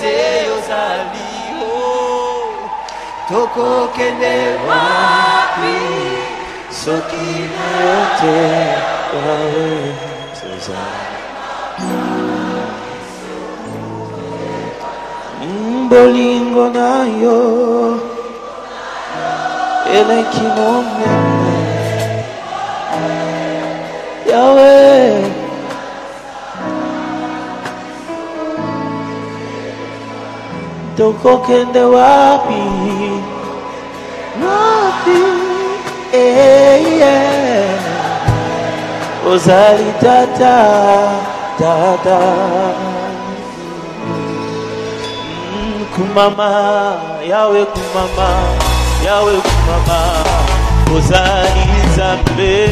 Se Deus ali toco que wapi Soki na yote wae Soza Mbolingo na yo. Ele me mene Yahweh yawe tokokende wapi? Wapi? Eh, yeah. ozali tata tata. Mm, kumama yawe kumama yawe kumama. Ozali nzambe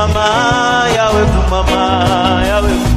kumama, yawe kumama, yawe kumama,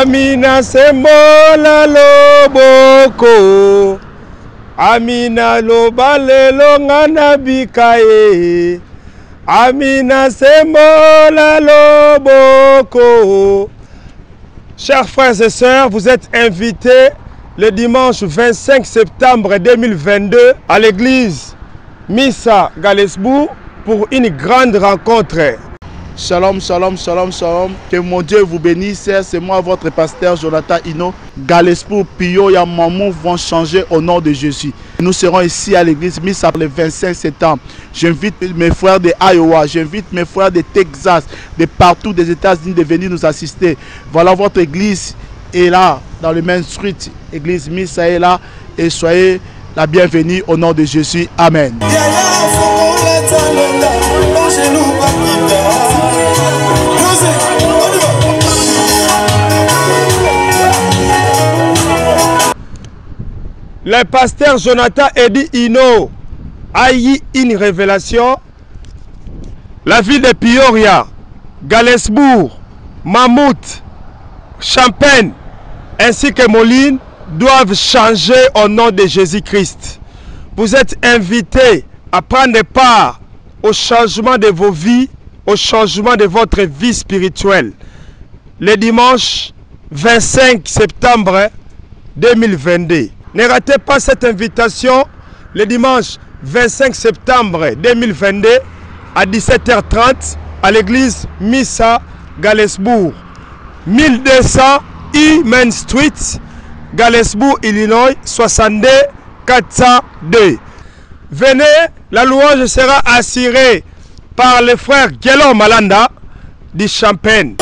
amina sembola loboko. Amina loba lelo nga nabika ye amina sembola loboko. Chers frères et sœurs vous êtes invités le dimanche 25 septembre 2022 à l'église Missa Galesbourg pour une grande rencontre. Shalom, shalom, shalom, shalom. Que mon Dieu vous bénisse. C'est moi, votre pasteur Jonathan Hino. Galespour, Pio et Mamou vont changer au nom de Jésus. Nous serons ici à l'église Missa le 25 septembre. J'invite mes frères de Iowa, j'invite mes frères de Texas, de partout des États-Unis de venir nous assister. Voilà votre église est là, dans le Main Street. Église Missa est là. Et soyez la bienvenue au nom de Jésus. Amen. Le pasteur Jonathan Eddy Hino a eu une révélation. La ville de Peoria, Galesbourg, Mammouth, Champagne ainsi que Moline doivent changer au nom de Jésus-Christ. Vous êtes invités à prendre part au changement de vos vies, au changement de votre vie spirituelle. Le dimanche 25 septembre 2022. Ne ratez pas cette invitation le dimanche 25 septembre 2022 à 17h30 à l'église Missa Galesbourg. 1200 E Main Street, Galesbourg, Illinois, 62 402. Venez, la louange sera assurée par le frère Guélon Malanda du Champagne.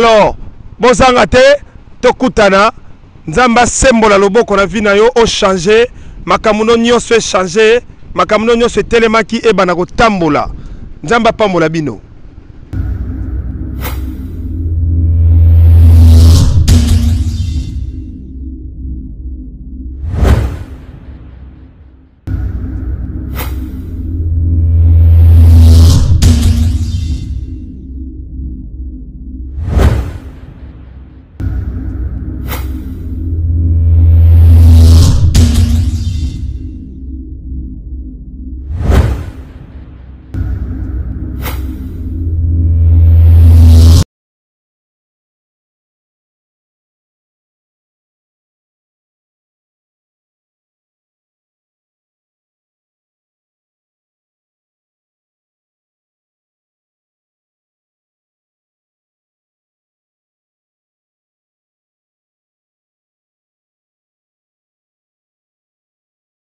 Alors bozanga te tokutana nzambe asembola loboko na vi na yo ochange makambo no nyonso echange makambo no nyonso etelemaki ebana kotambola. Nzambe apambola bino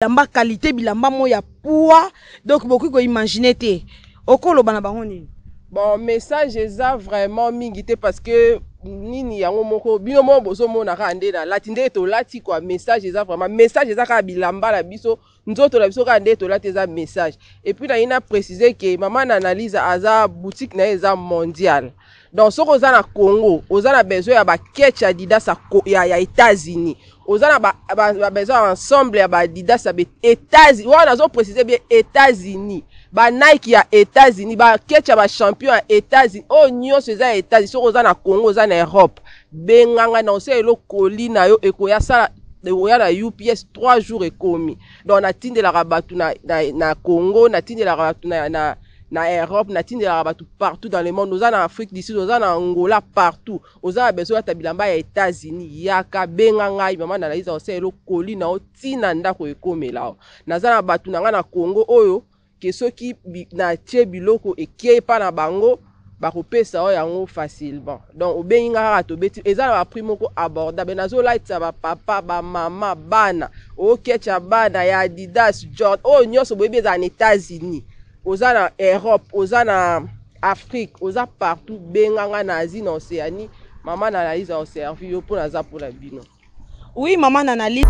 bilamba qualité bilamba moko ya poids. Donc bokoki koimagine te. Okoloba na bango nini? Bon message eza vraiment mingi te parce que nini yango moko bino moko bozomona kaka nde nalati nde tolati kua message eza vraiment message eza kaka bilamba na biso. Nzoto na biso kaka nde tolati eza message. Et puis nayi na précise ke mama na analyse aza boutique na ye eza mondial donc soki oza na congo oza na besoin ya baketch ya didas ya, ya, ya états-unis oza na babesoin ba, ba besoin ya ensemble ya badidas ya états-unis wana nazoprécise bien états-unis banike ya états-unis baketch ya bachampion ya états-unis oyo nyonso eza ya états-unis soki oza na congo oza na europe. Benganga na osala elokoli na yo ekoya sala oya na ups 3 jours ekomi. Donc natindelaka bato na, na, na congo natindelaka bato na, na, na europe natindelaka bato partout dans le monde. Oza na afrique du sud oza na angola partout. Oza na besoin ata bilamba ya états-unis yaka benga ngai mama na naiza osala elokoli na yo ntina ndako ekomela o. Naza na bato na ngai na congo oyo ke soki natie biloko ekei epa na bango bakopesa oyo yango facilement. Donc obengi nga kaka tobeti eza na baprix moko abordable nazolatisa bapapa bamama bana. Oketya bana ya adidas jordan. Oyo nyonso boyebi ezala na états-unis oza na europe oza na afrique oza partout benganga na asie na océanie. Mama na laliza oservi yo mpo naza mpona bino. Oui mama nanali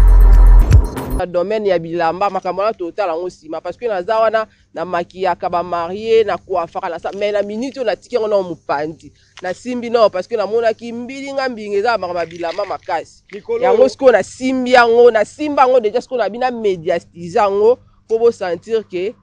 na domaine ya bilamba makambo wana totala yango nsima parce que naza wana namakiyaka bamarie na kuafaka na sa mais na minute oyo natiki yango nao mopandi nasimbi nao parce que namonaki mbilinga mbinga eza makambo ya bilamba makasi. Yango sikoyo nasimbi yango nasimba yango deja sikoyo nabi na médiatise yango mpo bosentir ke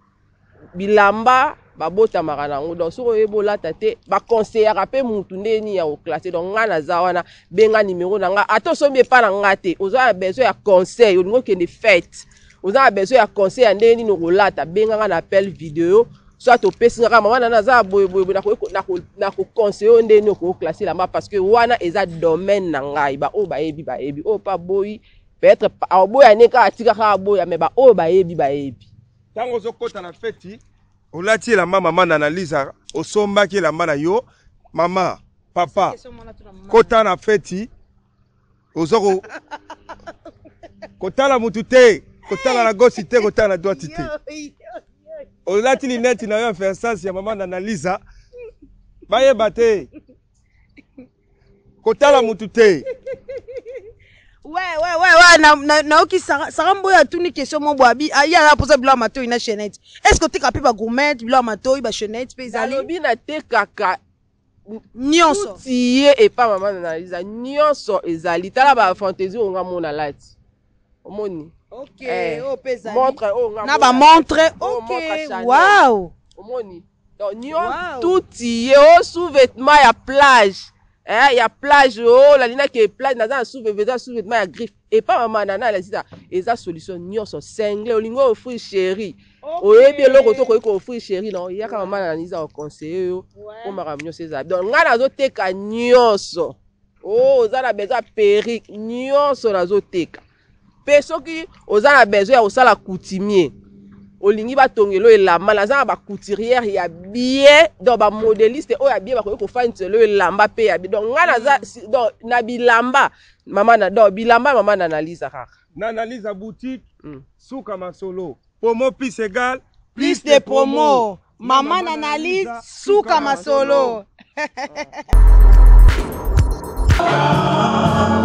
bilamba babotamaka nango. Donc soki oyebi olata te bakonseyaka mpe mutu ndeni ya koklasse donc ngai naza wana benga nimero na ngai ata osombi epa na ngai te oza na besoin ya conseil. Olingi okende fete oza na besoin ya conseil ya ndenge nini okolata. Benga ngai na appel video. Soit topesi nga kaka mama na naza ya boyeboyeboye nakokonseye oyo ndenge nini okoklasse elamba parce que wana eza domaine na ngai. Baoyo bayebi bayebi. Oyo mpa boyi peut-être aboya ne kaka atikaka aboya mais baoyo bayebi bayebi ntango ozokɔta na feti olati elamba mama na analyse osombaki elamba na yo. Mama papa kota na feti oza ko kotala mutu te kotala na gosi te kotala na droite te. Olati lineti na yo influence ya mama na analyse. Bayeba te. Kotala mutu te nayoki sara mboyo atuni question mo boye abi ye ala posa biloko ya matoi na chenete est ce que oteka mpe bagourmete biloko ya matoi bachenete mpe ezali nalobi natekaka nyonso. Tuti ye epa mama na naliza nyonso ezali tala oyo lati omoni na bamontre ok wow omoni donc Wow. nyonso tuti ye o sous-vêtement ya plage eh, ya plage o nalinaki plage naza na sous-vêtement sous-vêtement ya griffe epa mama nana alazita eza solution nyonso sengle olingi ofri chéri. Oyebi eloko to okoki koofri chéri na oyaka mama na niza okonseye yo mpo makambo nyonso ezala donc ngai nazoteka nyonso. O oza na besoin ya perike nyonso nazoteka mpe soki oza na besoin ya kosala coutumier olingi batongela oyo elamba naza na bacouturière ya bien donc bamodeliste oyo ya bien bakoki kofanisela oyo elamba mpe ya bien donc ngai naza donc na bilamba mama na donc bilamba mama na analyse kaka. Na analyse ya boutique Mm. suka masolo. Promo plus égal plus de promo mama na analyse suka masolo. ekobisa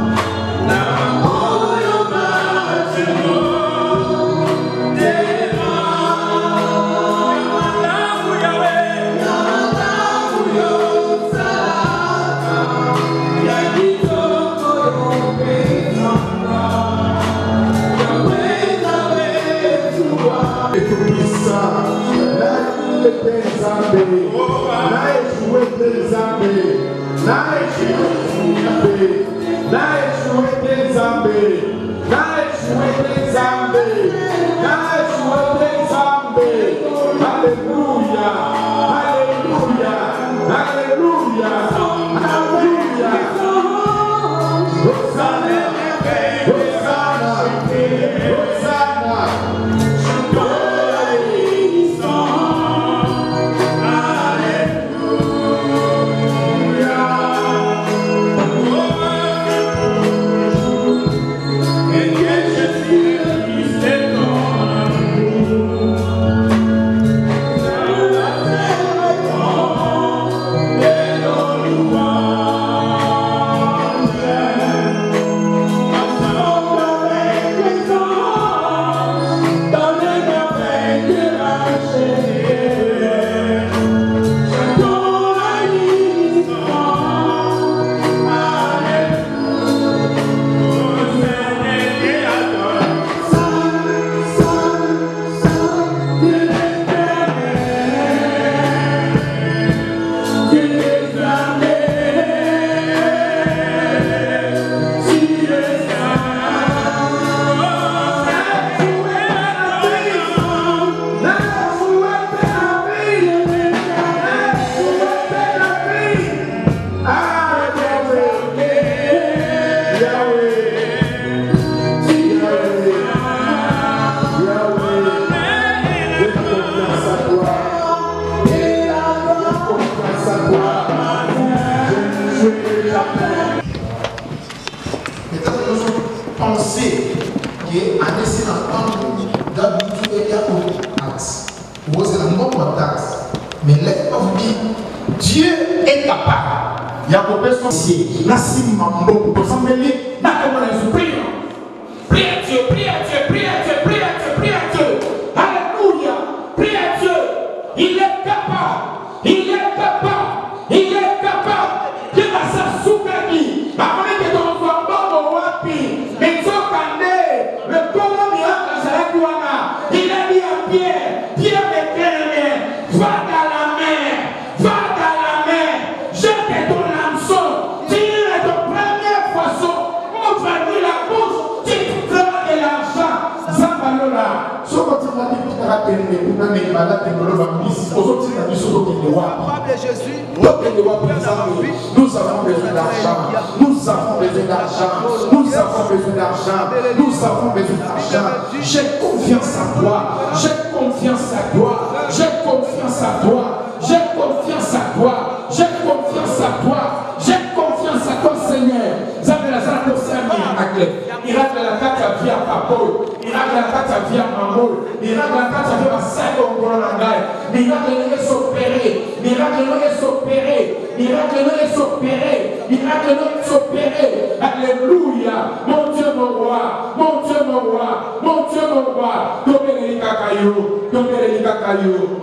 Tobeleli kaka yo.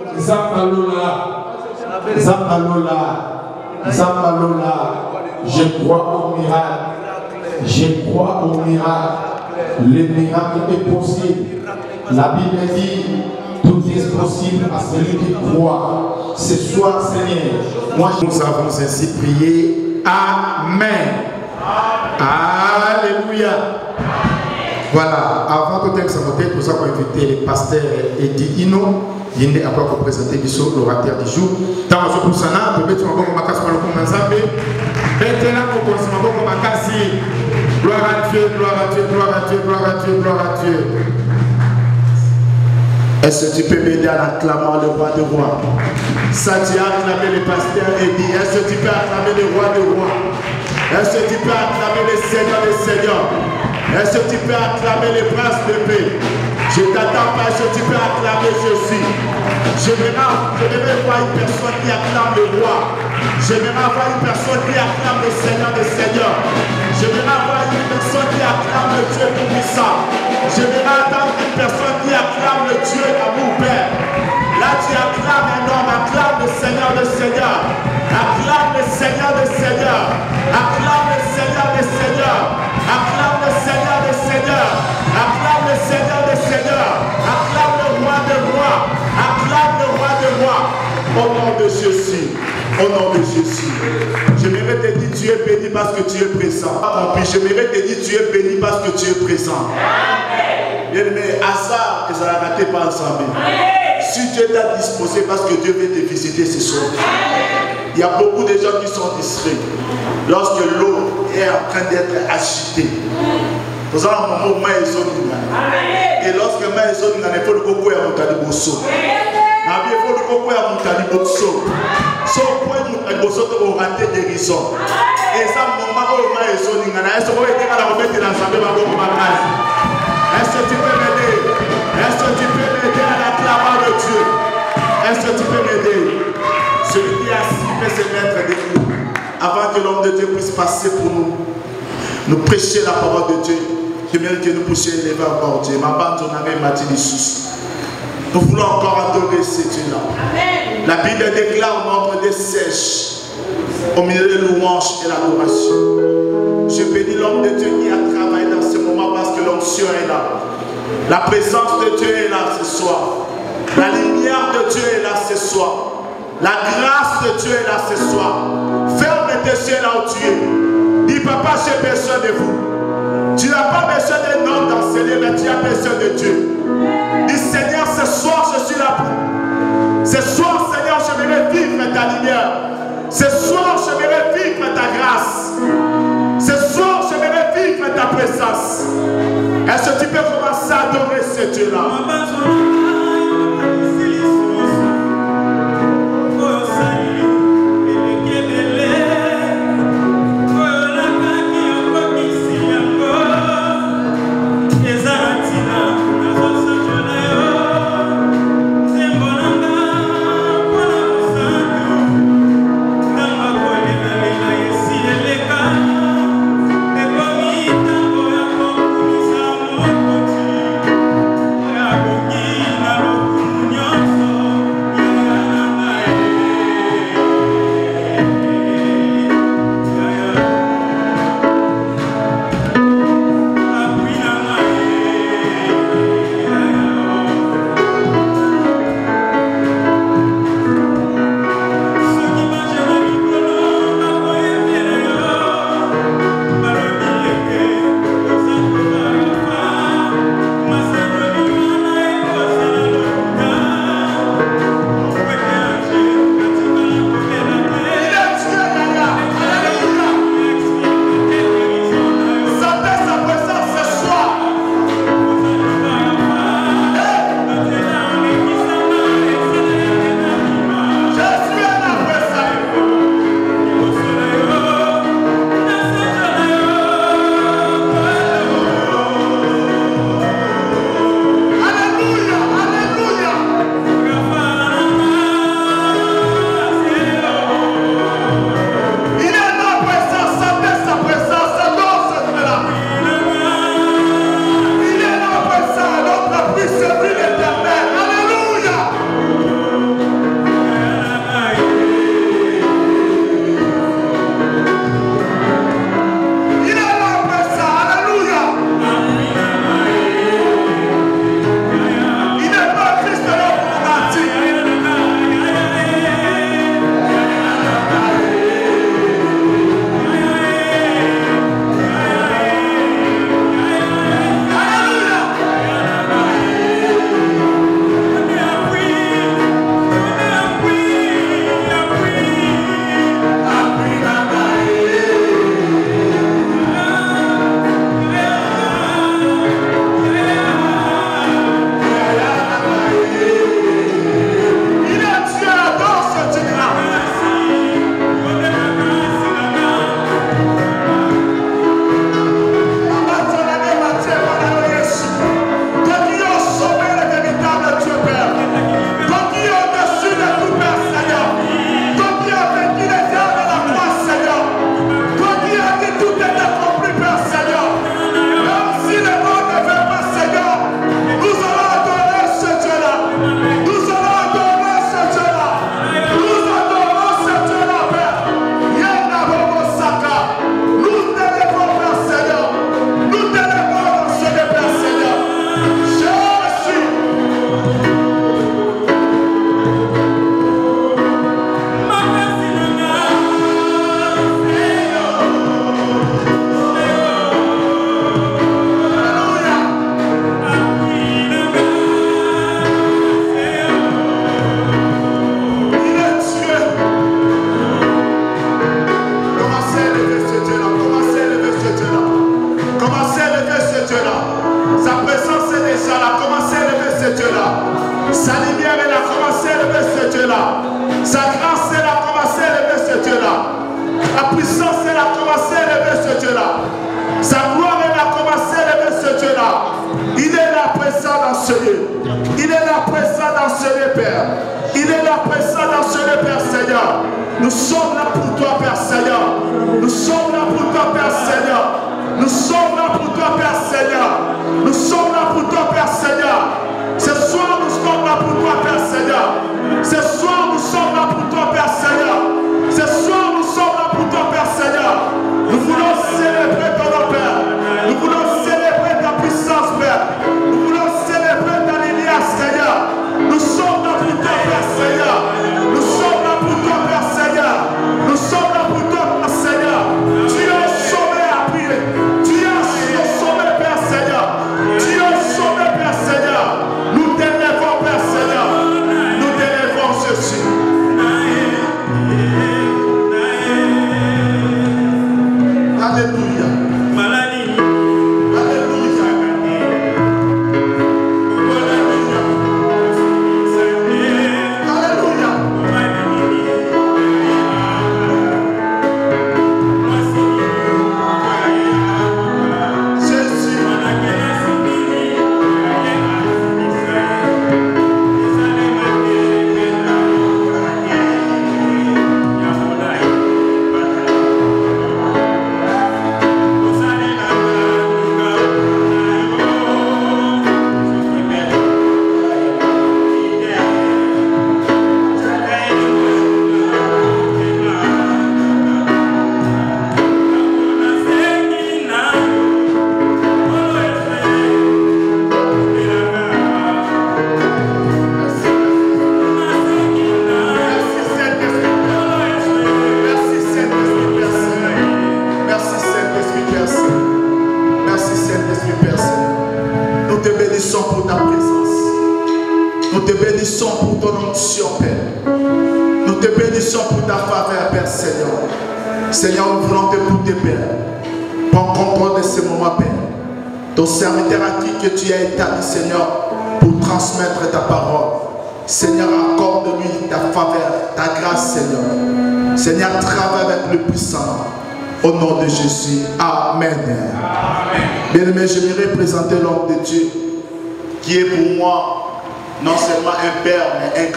Je crois au miracle. Je crois au miracle. Le miracle est possible. La Bible dit tout est possible à celui qui croit. Ce soir, Seigneur, moi, nous avons ainsi prié. Amen. Alléluia. Voilà, avant tu aies nous avons invité le pasteur Eddie Ino. Il est après pour présenter l'orateur du jour. Dans le jour sana, mettre un makasi pour le Nzambe. Maintenant, pour commencer un makasi. Gloire à Dieu, gloire à Dieu, gloire à Dieu, gloire à Dieu, gloire à Dieu. Est-ce que tu peux m'aider en acclamant le roi de rois? Ça, tu as acclamé le pasteur Eddie. Est-ce que tu peux acclamer le roi de rois? Est-ce que tu peux acclamer le Seigneur des Seigneurs? Est-ce que tu peux acclamer le prince de paix Je t'attends pas, est-ce que tu peux acclamer Jésus? J'aimerais voir une personne qui acclame le roi. J'aimerais voir une personne qui acclame le Seigneur des Seigneurs. J'aimerais voir une personne qui acclame le Dieu tout-puissant. J'aimerais attendre une personne qui acclame le Dieu d'amour Père. Là, tu acclames un homme, acclame le Seigneur des Seigneurs. Acclame le Seigneur des Seigneurs. Acclame Au nom de Jésus. Au nom de Jésus. J'aimerais te dire, tu es béni parce que tu es présent. J'aimerais te dire, tu es béni parce que tu es présent. Bien aimé, hasard, et ça n'a raté pas ensemble. Si Dieu t'a disposé parce que Dieu veut te visiter ce soir. Il y a beaucoup de gens qui sont distraits lorsque l'eau est en train d'être agitée. Pour ça, un moment, ils sont Et lorsque ils sont il faut le et à Moutaliboso. Il faut le coco et à Moutaliboso. Sauf pour Moutaliboso, tu vas rater guérison. Et ça, moment où ils sont Est-ce que vous êtes à la remettre dans sa Est-ce que tu peux m'aider? Est-ce que tu peux m'aider à l'acclamation de Dieu? Est-ce que tu peux m'aider? Celui qui est assis peut se mettre debout avant que l'homme de Dieu puisse passer pour nous. Nous prêcher la parole de Dieu. J'aimerais que nous puissions élever encore Dieu. Ma bande, on avait Mathilde Nous voulons encore adorer ce Dieu-là. La Bible déclare au nombre des sèches, au milieu des louanges et l'adoration. Je bénis l'homme de Dieu qui a travaillé dans ce moment parce que l'onction est là. La présence de Dieu est là ce soir. La lumière de Dieu est là ce soir. La grâce de Dieu est là ce soir. Ferme tes yeux là où tu es. Dis, papa, j'ai besoin de vous. Tu n'as pas besoin d'un homme d'enseigner, mais tu as besoin de Dieu. Dis, Seigneur, ce soir, je suis là pour. Ce soir, Seigneur, je vais vivre ta lumière. Ce soir, je vais vivre ta grâce. Ce soir, je vais vivre ta présence. Est-ce que tu peux commencer à adorer ce Dieu-là?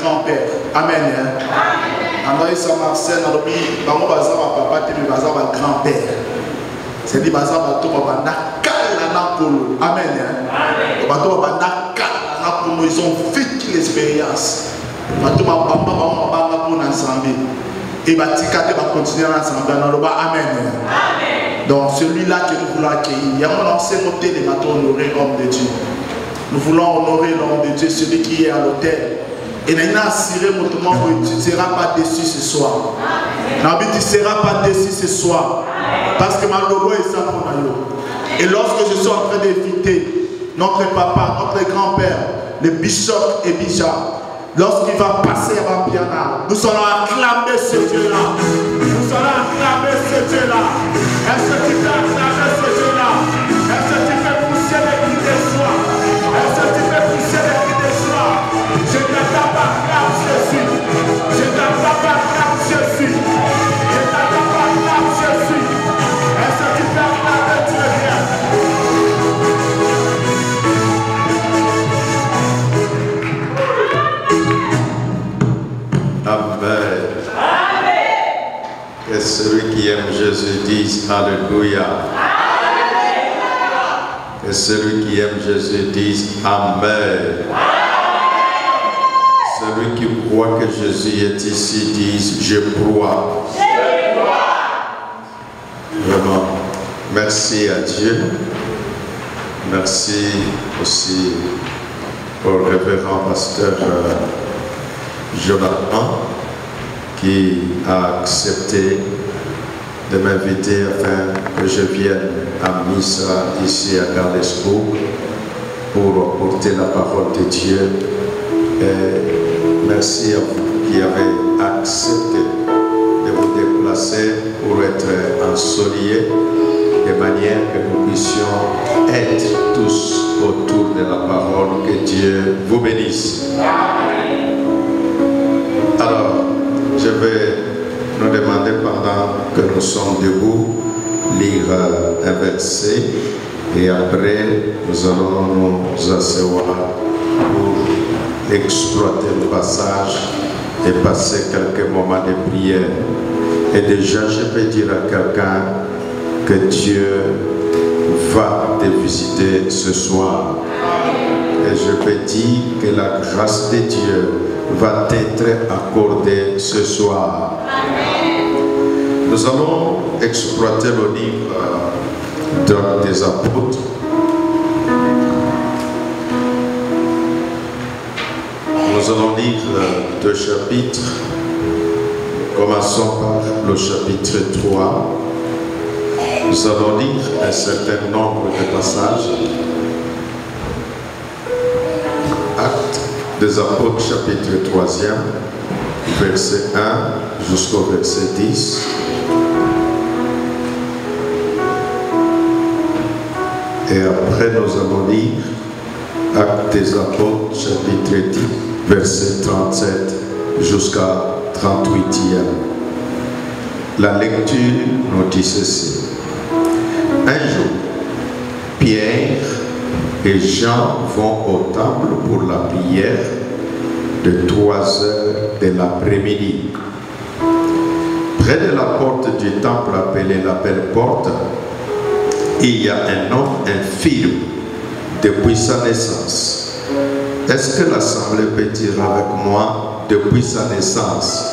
Grand-père. Amen. Bango baza ba papa te, mais baza ba grand-père. C'est-à-dire baza bato babanda kala na. Amen. Kala na kolo, ils ont vécu l'expérience. Bato babamba bango babanga mpona Nzambe. Et batika te bakontinue na Nzambe naloba amen. Donc celui-là que nous voulons accueillir, il y a mon ancien côté de de Dieu. Nous voulons honorer l'homme de Dieu, celui qui est à l'autel. Et nous assuré que tu ne seras pas déçu ce soir. Nabi, tu ne seras pas déçu ce soir. Parce que ma logo est ça pour. Et lorsque je suis en train d'inviter notre papa, notre grand-père, le bishop et Bija, lorsqu'il va passer avant Piana, nous allons acclamer ce Dieu-là. Nous allons acclamer ce Dieu-là. Est-ce que tu peux acclamer celui qui aime Jésus dise Alléluia. Que celui qui aime Jésus dise Amen. Celui qui croit que Jésus est ici dise Je crois. Vraiment. Merci à Dieu. Merci aussi au révérend pasteur euh, Jonathan qui a accepté de m'inviter afin que je vienne à Missa ici à Galesbourg pour porter la parole de Dieu. Et merci à vous qui avez accepté de vous déplacer pour être en solier et de manière que nous puissions être tous autour de la parole. Que Dieu vous bénisse. Alors, je vais nous demander pendant que nous sommes debout, lire euh, un verset et après nous allons nous asseoir pour exploiter le passage et passer quelques moments de prière. Et déjà, je peux dire à quelqu'un que Dieu va te visiter ce soir. Et je peux dire que la grâce de Dieu va t'être accordée ce soir. Nous allons exploiter le livre d'Actes des apôtres. Nous allons lire deux chapitres. Commençons par le chapitre 3. Nous allons lire un certain nombre de passages. Actes des apôtres, chapitre 3, verset 1 jusqu'au verset 10. Et après, nous allons lire Actes des apôtres, chapitre 10, verset 37 jusqu'à 38e. La lecture nous dit ceci. Un jour, Pierre et Jean vont au temple pour la prière de 3 heures de l'après-midi. Près de la porte du temple appelée la belle porte, il y a un homme infirme depuis sa naissance. Est-ce que l'Assemblée peut dire avec moi depuis sa naissance?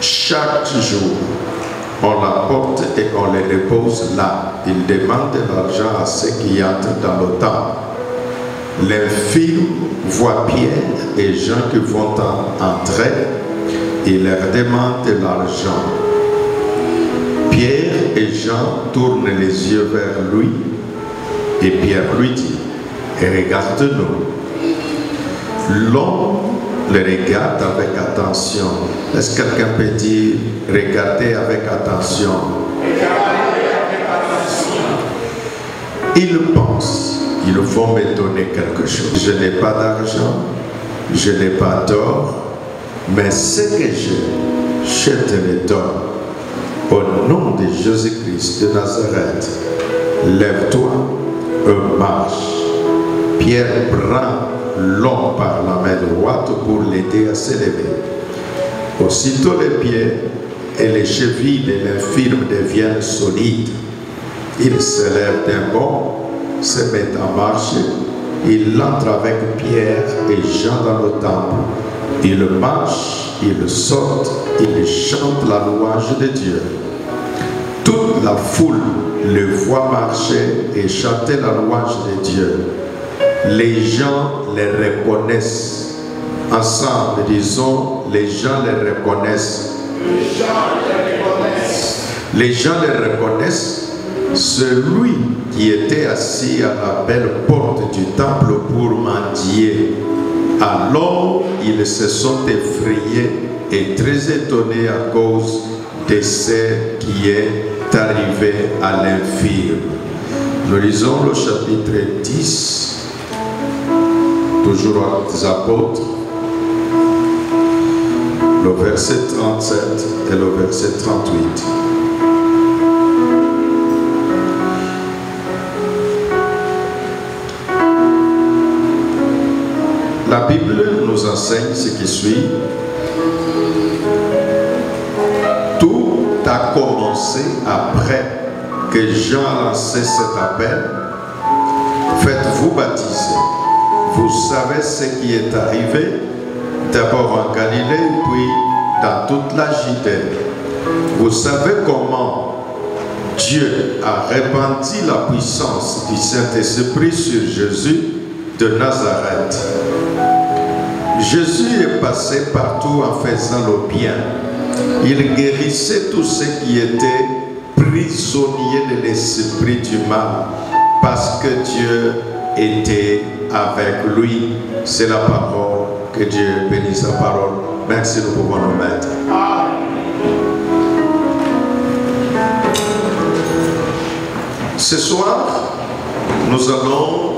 Chaque jour, on l'apporte et on le dépose là. Il demande de l'argent à ceux qui entrent dans le temple. L'infirme voit Pierre et Jean qui vont en- entrer. Il leur demande de l'argent. Pierre et Jean tournent les yeux vers lui et Pierre lui dit, regarde-nous. L'homme le regarde avec attention. Est-ce que quelqu'un peut dire, regardez avec attention? Il pense, il faut me donner quelque chose. Je n'ai pas d'argent, je n'ai pas d'or, mais ce que j'ai, je te le donne. Au nom de Jésus-Christ de Nazareth, lève-toi et marche. Pierre prend l'homme par la main droite pour l'aider à s'élever. Aussitôt les pieds et les chevilles de l'infirme deviennent solides. Il se lève d'un bond, se met en marche. Il entre avec Pierre et Jean dans le temple. Il marche, il saute, il chante la louange de Dieu. Toute la foule le voit marcher et chanter la louange de Dieu. Les gens les reconnaissent. Ensemble, disons, les gens les reconnaissent. Les gens les reconnaissent. Celui qui était assis à la belle porte du temple pour mendier. Alors ils se sont effrayés et très étonnés à cause de ce qui est arrivé à l'infirme. Nous lisons le chapitre 10, toujours des apôtres, le verset 37 et le verset 38. La Bible nous enseigne ce qui suit. Tout a commencé après que Jean lancé cet appel. Faites-vous baptiser. Vous savez ce qui est arrivé d'abord en Galilée puis dans toute la Judée. Vous savez comment Dieu a répandu la puissance du Saint-Esprit sur Jésus de Nazareth. Jésus est passé partout en faisant le bien. Il guérissait tous ceux qui étaient prisonniers de l'esprit du mal parce que Dieu était avec lui. C'est la parole. Que Dieu bénisse sa parole. Merci, nous pouvons nous mettre. Ce soir, nous allons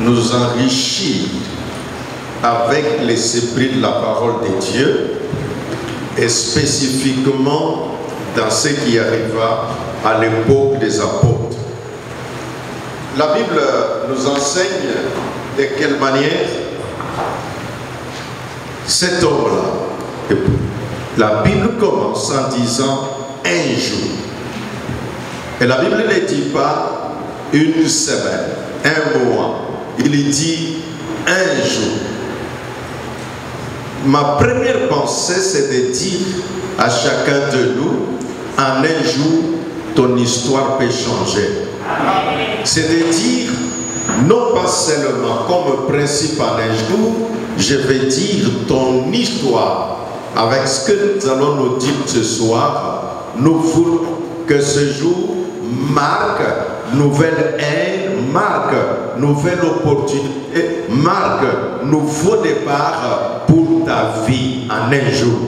nous enrichir avec l'esprit de la parole de Dieu et spécifiquement dans ce qui arriva à l'époque des apôtres. La Bible nous enseigne de quelle manière cet homme-là, la Bible commence en disant un jour. Et la Bible ne dit pas une semaine, un mois. Il dit un jour. Ma première pensée, c'est de dire à chacun de nous, en un jour, ton histoire peut changer. C'est de dire, non pas seulement comme principe en un jour, je vais dire ton histoire. Avec ce que nous allons nous dire ce soir, nous voulons que ce jour marque nouvelle ère, marque nouvelle opportunité, marque nouveau départ pour ta vie en un jour.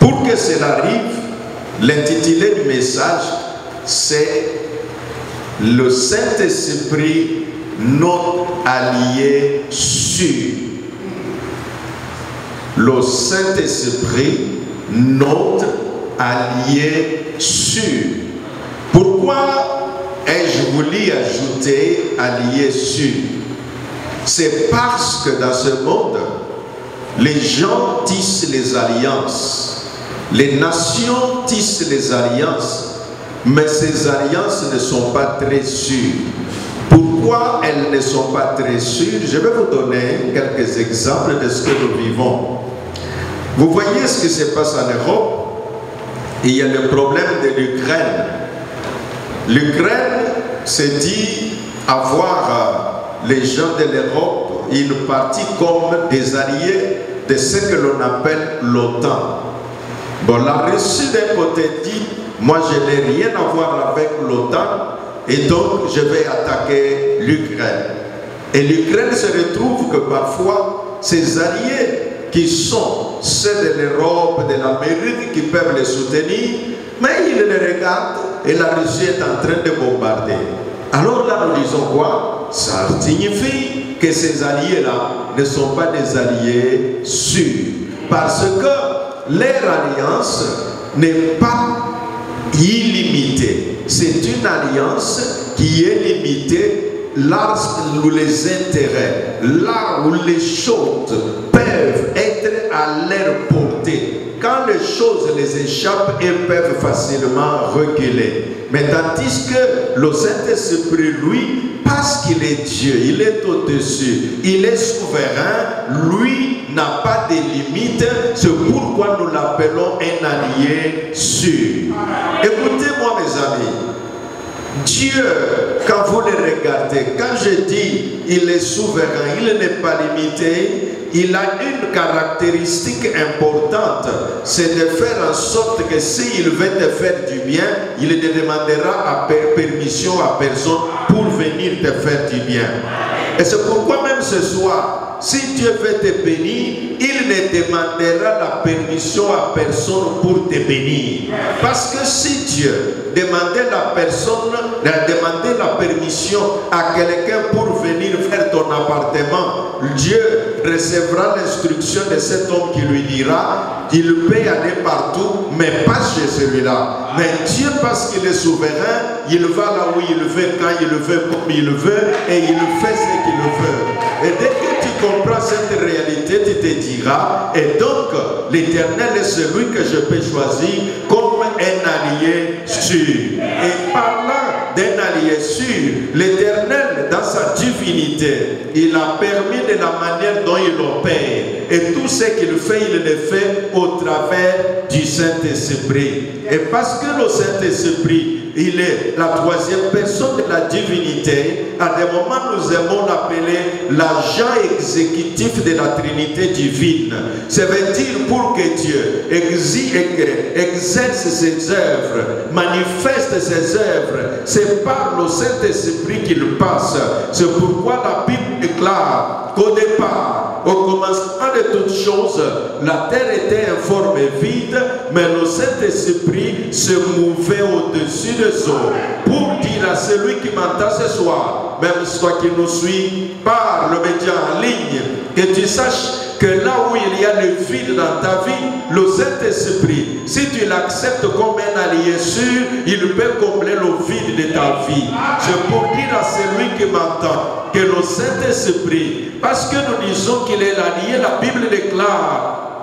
Pour que cela arrive, l'intitulé du message, c'est le Saint-Esprit, notre allié sûr. Le Saint-Esprit, notre allié sûr. Pourquoi ai-je voulu ajouter allié sûr? C'est parce que dans ce monde, les gens tissent les alliances. Les nations tissent les alliances, mais ces alliances ne sont pas très sûres. Pourquoi elles ne sont pas très sûres? Je vais vous donner quelques exemples de ce que nous vivons. Vous voyez ce qui se passe en Europe Il y a le problème de l'Ukraine. L'Ukraine s'est dit avoir les gens de l'Europe une partie comme des alliés de ce que l'on appelle l'OTAN. Bon, la Russie d'un côté dit, moi je n'ai rien à voir avec l'OTAN et donc je vais attaquer l'Ukraine. Et l'Ukraine se retrouve que parfois ses alliés qui sont ceux de l'Europe, de l'Amérique, qui peuvent les soutenir, mais ils les regardent et la Russie est en train de bombarder. Alors là, nous disons quoi? Ça signifie que ces alliés-là ne sont pas des alliés sûrs. Parce que leur alliance n'est pas illimitée. C'est une alliance qui est limitée là où les intérêts, là où les choses peuvent être à leur portée. Quand les choses les échappent, elles peuvent facilement reculer. Mais tandis que le Saint-Esprit, lui, parce qu'il est Dieu, il est au-dessus, il est souverain, lui n'a pas de limites. C'est pourquoi nous l'appelons un allié sûr. Écoutez-moi mes amis, Dieu, quand vous le regardez, quand je dis il est souverain, il n'est pas limité, il a une caractéristique importante, c'est de faire en sorte que s'il veut te faire du bien, il ne demandera à permission à personne pour venir te faire du bien. Et c'est pourquoi même ce soir, si Dieu veut te bénir, il ne demandera la permission à personne pour te bénir. Parce que si Dieu demandait la personne, demandait la permission à quelqu'un pour venir faire appartement, Dieu recevra l'instruction de cet homme qui lui dira, il peut aller partout, mais pas chez celui-là. Mais Dieu, parce qu'il est souverain, il va là où il veut, quand il veut, comme il veut, et il fait ce qu'il veut. Et dès que tu comprends cette réalité, tu te diras, et donc l'éternel est celui que je peux choisir comme un allié sûr. Et parlant d'un allié sûr, l'éternel, dans sa divinité, il a permis de la manière dont il opère. Et tout ce qu'il fait, il le fait au travers du Saint-Esprit. Et parce que le Saint-Esprit, il est la troisième personne de la divinité. À des moments, nous aimons l'appeler l'agent exécutif de la Trinité divine. Ça veut dire pour que Dieu exerce ses œuvres, manifeste ses œuvres, c'est par le Saint-Esprit qu'il passe. C'est pourquoi la Bible déclare qu'au départ, au commencement de toutes choses, la terre était informe et vide, mais le Saint-Esprit se mouvait au-dessus des eaux. Pour dire à celui qui m'entend ce soir, même toi qui nous suis par le média en ligne, que tu saches que là où il y a le vide dans ta vie, le Saint-Esprit, si tu l'acceptes comme un allié sûr, il peut combler le vide de ta vie. Je peux dire à celui qui m'entend que le Saint-Esprit, parce que nous disons qu'il est l'allié, la Bible déclare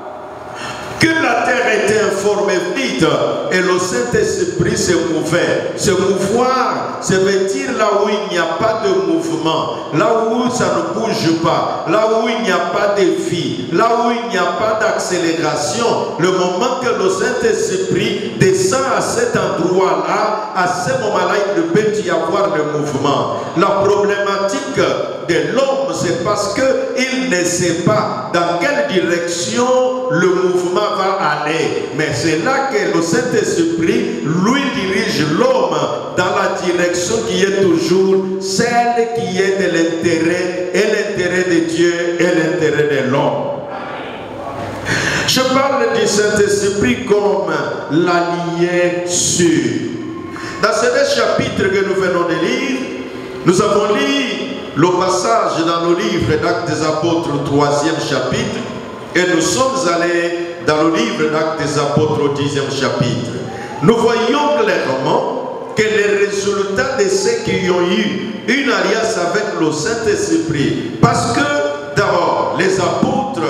que la terre était informe et vide et le Saint-Esprit se mouvait. Se mouvoir, veut dire là où il n'y a pas de mouvement, là où ça ne bouge pas, là où il n'y a pas de vie, là où il n'y a pas d'accélération. Le moment que le Saint-Esprit descend à cet endroit-là, à ce moment-là, il ne peut y avoir de mouvement. La problématique l'homme, c'est parce qu'il ne sait pas dans quelle direction le mouvement va aller. Mais c'est là que le Saint-Esprit, lui, dirige l'homme dans la direction qui est toujours celle qui est de l'intérêt, et l'intérêt de Dieu et l'intérêt de l'homme. Je parle du Saint-Esprit comme l'allié sûr. Dans ces deux chapitres que nous venons de lire, nous avons lu le passage dans le livre d'Actes des Apôtres, troisième chapitre, et nous sommes allés dans le livre d'Actes des Apôtres, dixième chapitre. Nous voyons clairement que les résultats de ceux qui ont eu une alliance avec le Saint-Esprit, parce que d'abord, les apôtres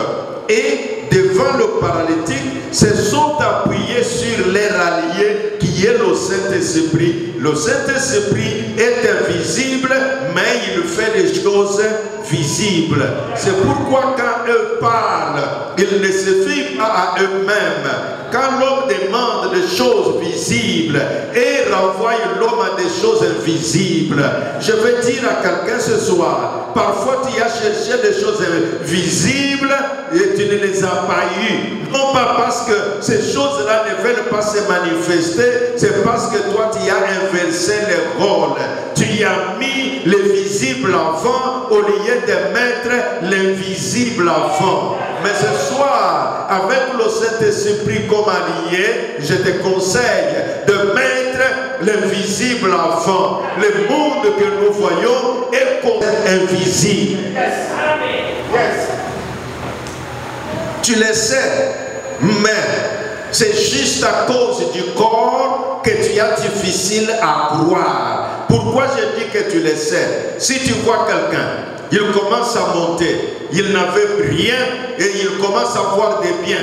et devant le paralytique se sont appuyés sur leur allié est le Saint-Esprit. Le Saint-Esprit est invisible, mais il fait des choses visibles. C'est pourquoi quand eux parlent, ils ne se fient pas à eux-mêmes. Quand l'homme demande des choses et renvoie l'homme à des choses invisibles, je veux dire à quelqu'un ce soir, parfois tu as cherché des choses visibles et tu ne les as pas eues. Non pas parce que ces choses-là ne veulent pas se manifester, c'est parce que toi tu as inversé les rôles. Tu as mis le visible avant au lieu de mettre l'invisible avant. Mais ce soir, avec le Saint-Esprit comme allié, je te conseille de mettre l'invisible avant. Le monde que nous voyons est comme invisible. Tu le sais, mais c'est juste à cause du corps que tu as difficile à croire. Pourquoi je dis que tu le sais? Si tu vois quelqu'un, il commence à monter, il n'avait rien et il commence à voir des biens.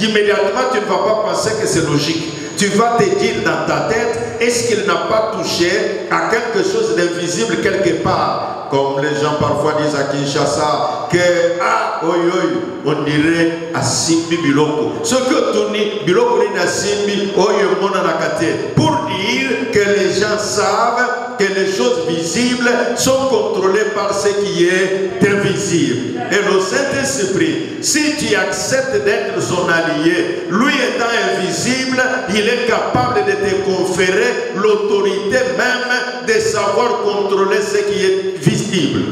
Immédiatement, tu ne vas pas penser que c'est logique. Tu vas te dire dans ta tête, est-ce qu'il n'a pas touché à quelque chose d'invisible quelque part? Comme les gens parfois disent à Kinshasa, que ah, oi, oi, on dirait à Simbi Biloko. Ce que tu dis, Biloko ni na Simbi, mona nakate. Pour dire que les gens savent que les choses visibles sont contrôlées par ce qui est invisible. Et le Saint-Esprit, si tu acceptes d'être son allié, lui étant invisible, il est capable de te conférer l'autorité même de savoir contrôler ce qui est visible.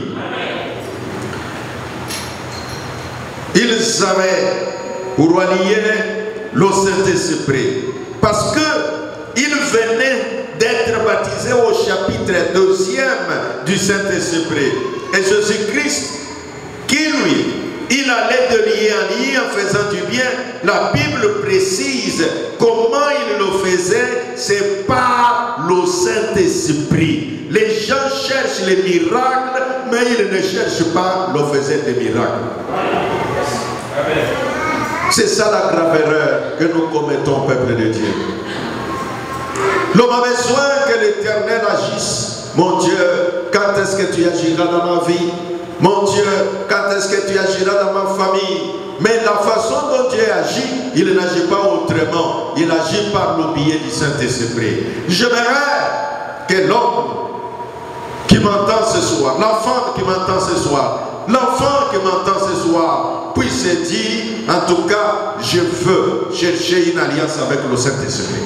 Ils avaient pour allier le Saint-Esprit. Parce que il venait d'être baptisé au chapitre deuxième du Saint-Esprit. Et Jésus-Christ, qui lui, il allait de lier en lier en faisant du bien. La Bible précise comment il le faisait, c'est par le Saint-Esprit. Les gens cherchent les miracles, mais ils ne cherchent pas le faisait des miracles. C'est ça la grave erreur que nous commettons, peuple de Dieu. L'homme a besoin que l'éternel agisse. Mon Dieu, quand est-ce que tu agiras dans ma vie? Mon Dieu, quand est-ce que tu agiras dans ma famille? Mais la façon dont Dieu agit, il n'agit pas autrement. Il agit par le biais du Saint-Esprit. J'aimerais que l'homme qui m'entend ce soir, femme qui m'entend ce soir, l'enfant qui m'entend ce soir, puisse se dire, en tout cas, je veux chercher une alliance avec le Saint-Esprit.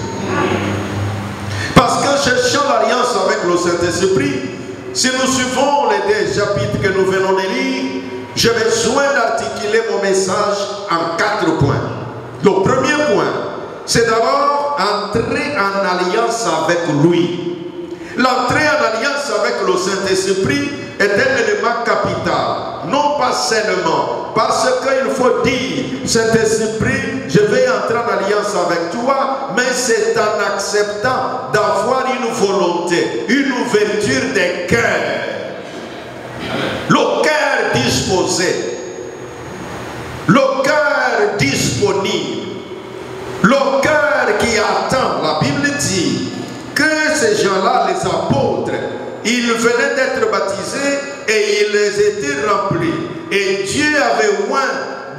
Parce qu'en cherchant l'alliance avec le Saint-Esprit, si nous suivons les deux chapitres que nous venons de lire, j'ai besoin d'articuler mon message en quatre points. Le premier point, c'est d'abord entrer en alliance avec lui. L'entrée en alliance avec le Saint-Esprit est un élément capital. Seulement parce qu'il faut dire, Saint-Esprit, je vais entrer en alliance avec toi, mais c'est en acceptant d'avoir une volonté, une ouverture des cœurs. Le cœur disposé, le cœur disponible, le cœur qui attend. La Bible dit que ces gens-là, les apôtres, ils venaient d'être baptisés et ils étaient remplis. Et Dieu avait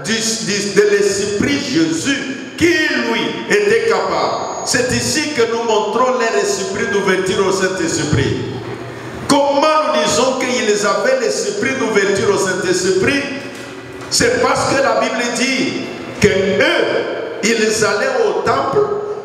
du- de l'Esprit Jésus qui lui était capable. C'est ici que nous montrons leur esprit d'ouverture au Saint-Esprit. Comment nous disons qu'ils avaient l'esprit d'ouverture au Saint-Esprit? C'est parce que la Bible dit que eux, ils allaient au temple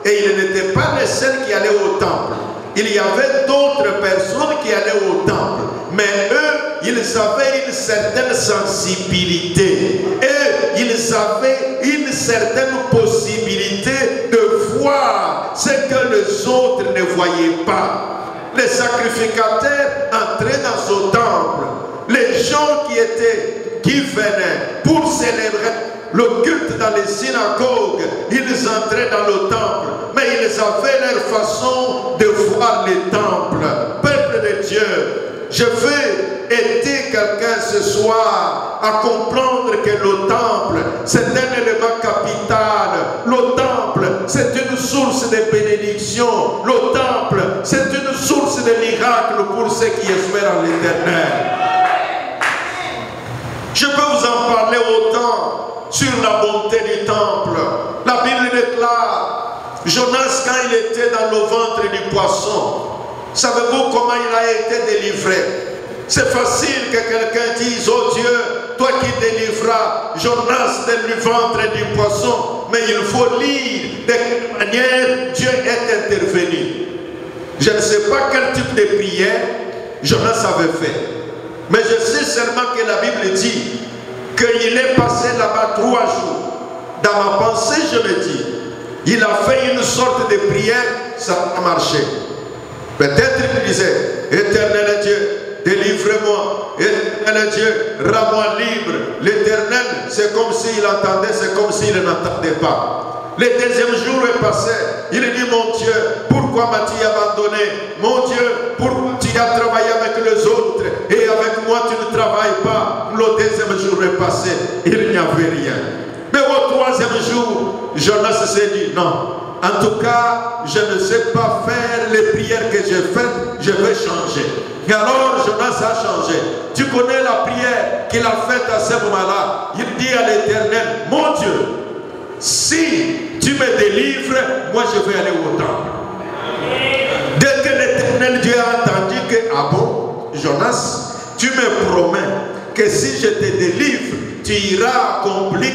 et ils n'étaient pas les seuls qui allaient au temple. Il y avait d'autres personnes qui allaient au temple. Mais eux, ils avaient une certaine sensibilité. Et ils avaient une certaine possibilité de voir ce que les autres ne voyaient pas. Les sacrificateurs entraient dans ce temple. Les gens qui étaient, qui venaient pour célébrer le culte dans les synagogues, ils entraient dans le temple, mais ils avaient leur façon de voir les temples. Peuple de Dieu, je veux aider quelqu'un ce soir à comprendre que le temple, c'est un élément capital. Le temple, c'est une source de bénédiction. Le temple, c'est une source de miracle pour ceux qui espèrent en l'éternel. Je peux vous en parler autant sur la bonté du temple. La Bible déclare, Jonas quand il était dans le ventre du poisson, savez-vous comment il a été délivré? C'est facile que quelqu'un dise, oh Dieu, toi qui délivras Jonas du ventre du poisson, mais il faut lire de quelle manière Dieu est intervenu. Je ne sais pas quel type de prière Jonas avait fait. Mais je sais seulement que la Bible dit qu'il est passé là-bas trois jours. Dans ma pensée, je me dis, il a fait une sorte de prière, ça a marché. Peut-être qu'il disait, éternel Dieu, délivre-moi. Éternel Dieu, rends-moi libre. L'éternel, c'est comme s'il entendait, c'est comme s'il n'entendait pas. Le deuxième jour est passé. Il dit, mon Dieu, pourquoi m'as-tu abandonné? Mon Dieu, pourquoi tu as travaillé avec les autres et avec moi tu ne travailles pas? Le deuxième jour est passé. Il n'y avait rien. Au troisième jour, Jonas s'est dit, non. En tout cas, je ne sais pas faire les prières que j'ai faites, je vais changer. Et alors Jonas a changé. Tu connais la prière qu'il a faite à ce moment-là? Il dit à l'Éternel, mon Dieu, si tu me délivres, moi je vais aller au temple. Dès que l'éternel Dieu a entendu que, ah bon, Jonas, tu me promets que si je te délivre, tu iras accomplir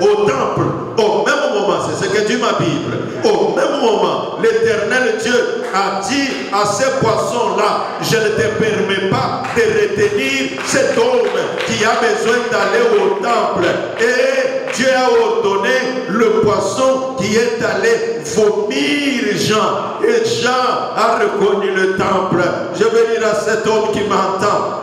au temple. Au même moment, c'est ce que dit ma Bible. Au même moment, l'éternel Dieu a dit à ces poissons-là, je ne te permets pas de retenir cet homme qui a besoin d'aller au temple. Et Dieu a ordonné le poisson qui est allé vomir Jean. Et Jean a reconnu le temple. Je vais dire à cet homme qui m'entend,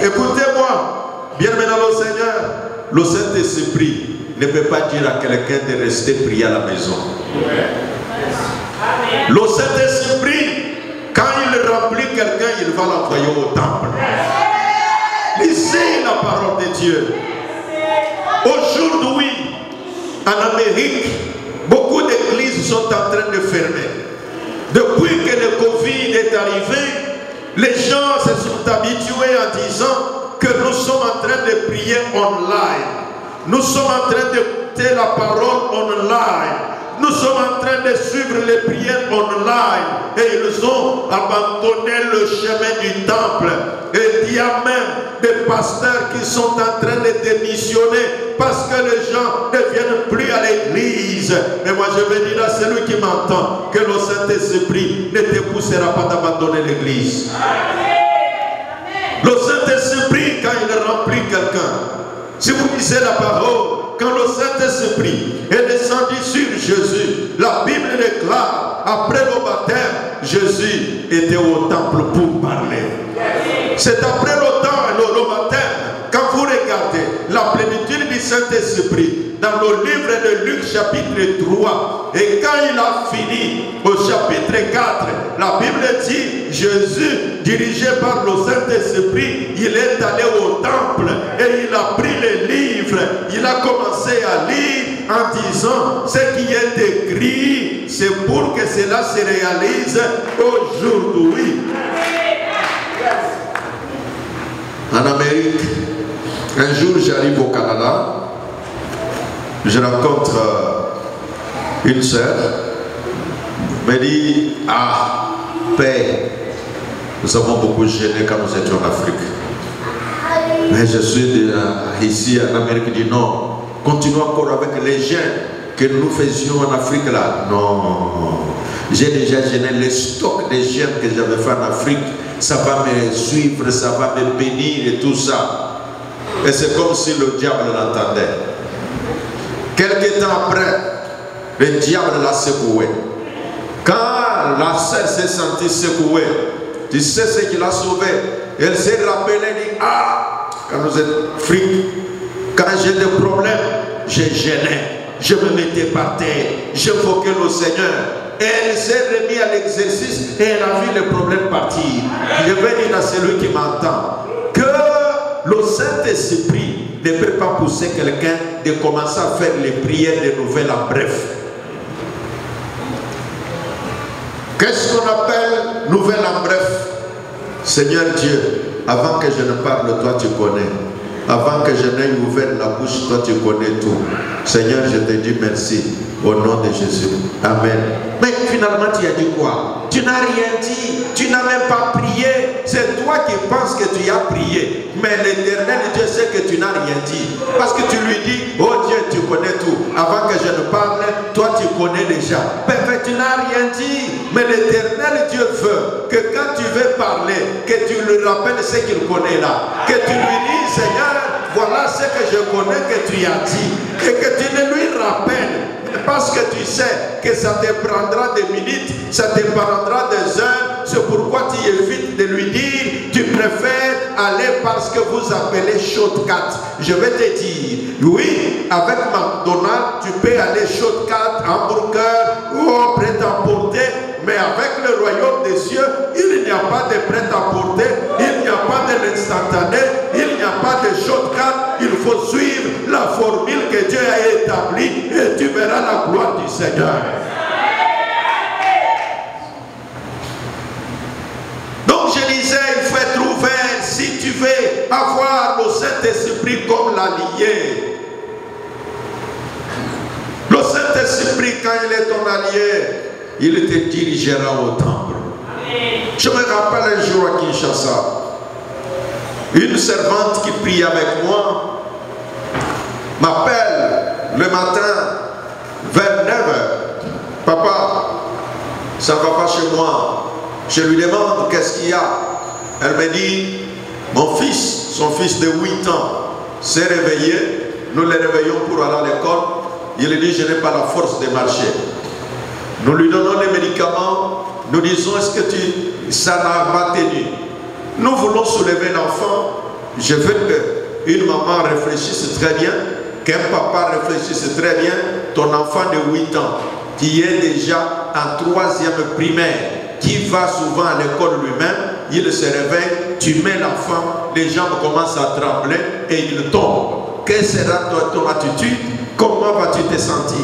écoutez-moi, bien maintenant le Seigneur, le Saint-Esprit ne peut pas dire à quelqu'un de rester prier à la maison. Le Saint-Esprit, quand il remplit quelqu'un, il va l'envoyer au temple. Lisez la parole de Dieu. Aujourd'hui, en Amérique, beaucoup d'églises sont en train de fermer. Depuis que le Covid est arrivé, les gens se sont habitués en disant que nous sommes en train de prier online. Nous sommes en train d'écouter la parole online. Nous sommes en train de suivre les prières online. Et ils ont abandonné le chemin du temple. Et il y a même des pasteurs qui sont en train de démissionner parce que les gens ne viennent plus à l'église. Mais moi je veux dire à celui qui m'entend que le Saint-Esprit ne te poussera pas d'abandonner l'église. Le Saint-Esprit, quand il remplit quelqu'un, si vous lisez la parole, quand le Saint-Esprit est descendu sur Jésus, la Bible déclare, après le baptême, Jésus était au temple pour parler. C'est après le temps, le, le baptême, quand vous regardez la plénitude du Saint-Esprit, dans le livre de Luc chapitre 3, et quand il a fini au chapitre 4, la Bible dit, Jésus, dirigé par le Saint-Esprit, il est allé au temple et il a pris les livres, il a commencé à lire en disant, ce qui est écrit, c'est pour que cela se réalise aujourd'hui. En Amérique, un jour j'arrive au Canada, je rencontre euh, une sœur, me dit, ah, Père, nous avons beaucoup gêné quand nous étions en Afrique. Mais je suis ici en Amérique du Nord. Continuons encore avec les gènes que nous faisions en Afrique là. Non. J'ai déjà gêné les stocks des gènes que j'avais fait en Afrique. Ça va me suivre, ça va me bénir et tout ça. Et c'est comme si le diable l'entendait. Quelques temps après, le diable l'a secoué. Quand la sœur s'est sentie secouée, tu sais ce qui l'a sauvé Elle s'est rappelée, dit Ah, quand nous êtes fric, quand j'ai des problèmes, j'ai gêné, je me mettais par terre, j'invoquais le Seigneur. Elle s'est remise à l'exercice et elle a vu les problèmes partir. Je vais dire à celui qui m'entend que le Saint-Esprit ne peut pas pousser quelqu'un de commencer à faire les prières de nouvelles en bref. Qu'est-ce qu'on appelle nouvelle en bref? Seigneur Dieu, avant que je ne parle, toi tu connais. Avant que je n'aie ouvert la bouche, toi tu connais tout. Seigneur, je te dis merci au nom de Jésus. Amen. Mais finalement, tu as dit quoi? Tu n'as rien dit. Tu n'as même pas prié. C'est toi qui penses que tu as prié. Mais l'éternel Dieu sait que tu n'as rien dit. Parce que tu lui dis, oh Dieu, tu connais tout. Avant que je ne parle, toi tu connais déjà. Mais, mais tu n'as rien dit. Mais l'éternel Dieu veut que quand tu veux parler, que tu lui rappelles ce qu'il connaît là. Que tu lui dis, Seigneur, voilà ce que je connais que tu as dit. Et que tu ne lui rappelles. Parce que tu sais que ça te prendra des minutes, ça te prendra des heures. C'est pourquoi tu évites de lui dire, tu préfères aller parce que vous appelez shortcut. Je vais te dire, oui, avec McDonald's, tu peux aller shortcut, hamburger ou prêt-à-porter. Mais avec le royaume des cieux, il n'y a pas de prêt-à-porter, il n'y a pas de l'instantané, shortcut. Il faut suivre la formule que Dieu a établie et tu verras la gloire du Seigneur. Donc je disais, il faut être ouvert si tu veux avoir le Saint-Esprit comme l'allié. Le Saint-Esprit, quand il est ton allié, il te dirigera au temple. Je me rappelle un jour à Kinshasa, une servante qui prie avec moi m'appelle le matin vers 9h. Papa, ça ne va pas chez moi. Je lui demande qu'est-ce qu'il y a. Elle me dit, mon fils, son fils de 8 ans, s'est réveillé. Nous le réveillons pour aller à l'école. Il dit, je n'ai pas la force de marcher. Nous lui donnons les médicaments. Nous disons, est-ce que tu, ça n'a pas tenu? Nous voulons soulever l'enfant. Je veux qu'une maman réfléchisse très bien, qu'un papa réfléchisse très bien. Ton enfant de 8 ans, qui est déjà en troisième primaire, qui va souvent à l'école lui-même, il se réveille, tu mets l'enfant, les jambes commencent à trembler et il tombe. Quelle sera ton, ton attitude? Comment vas-tu te sentir?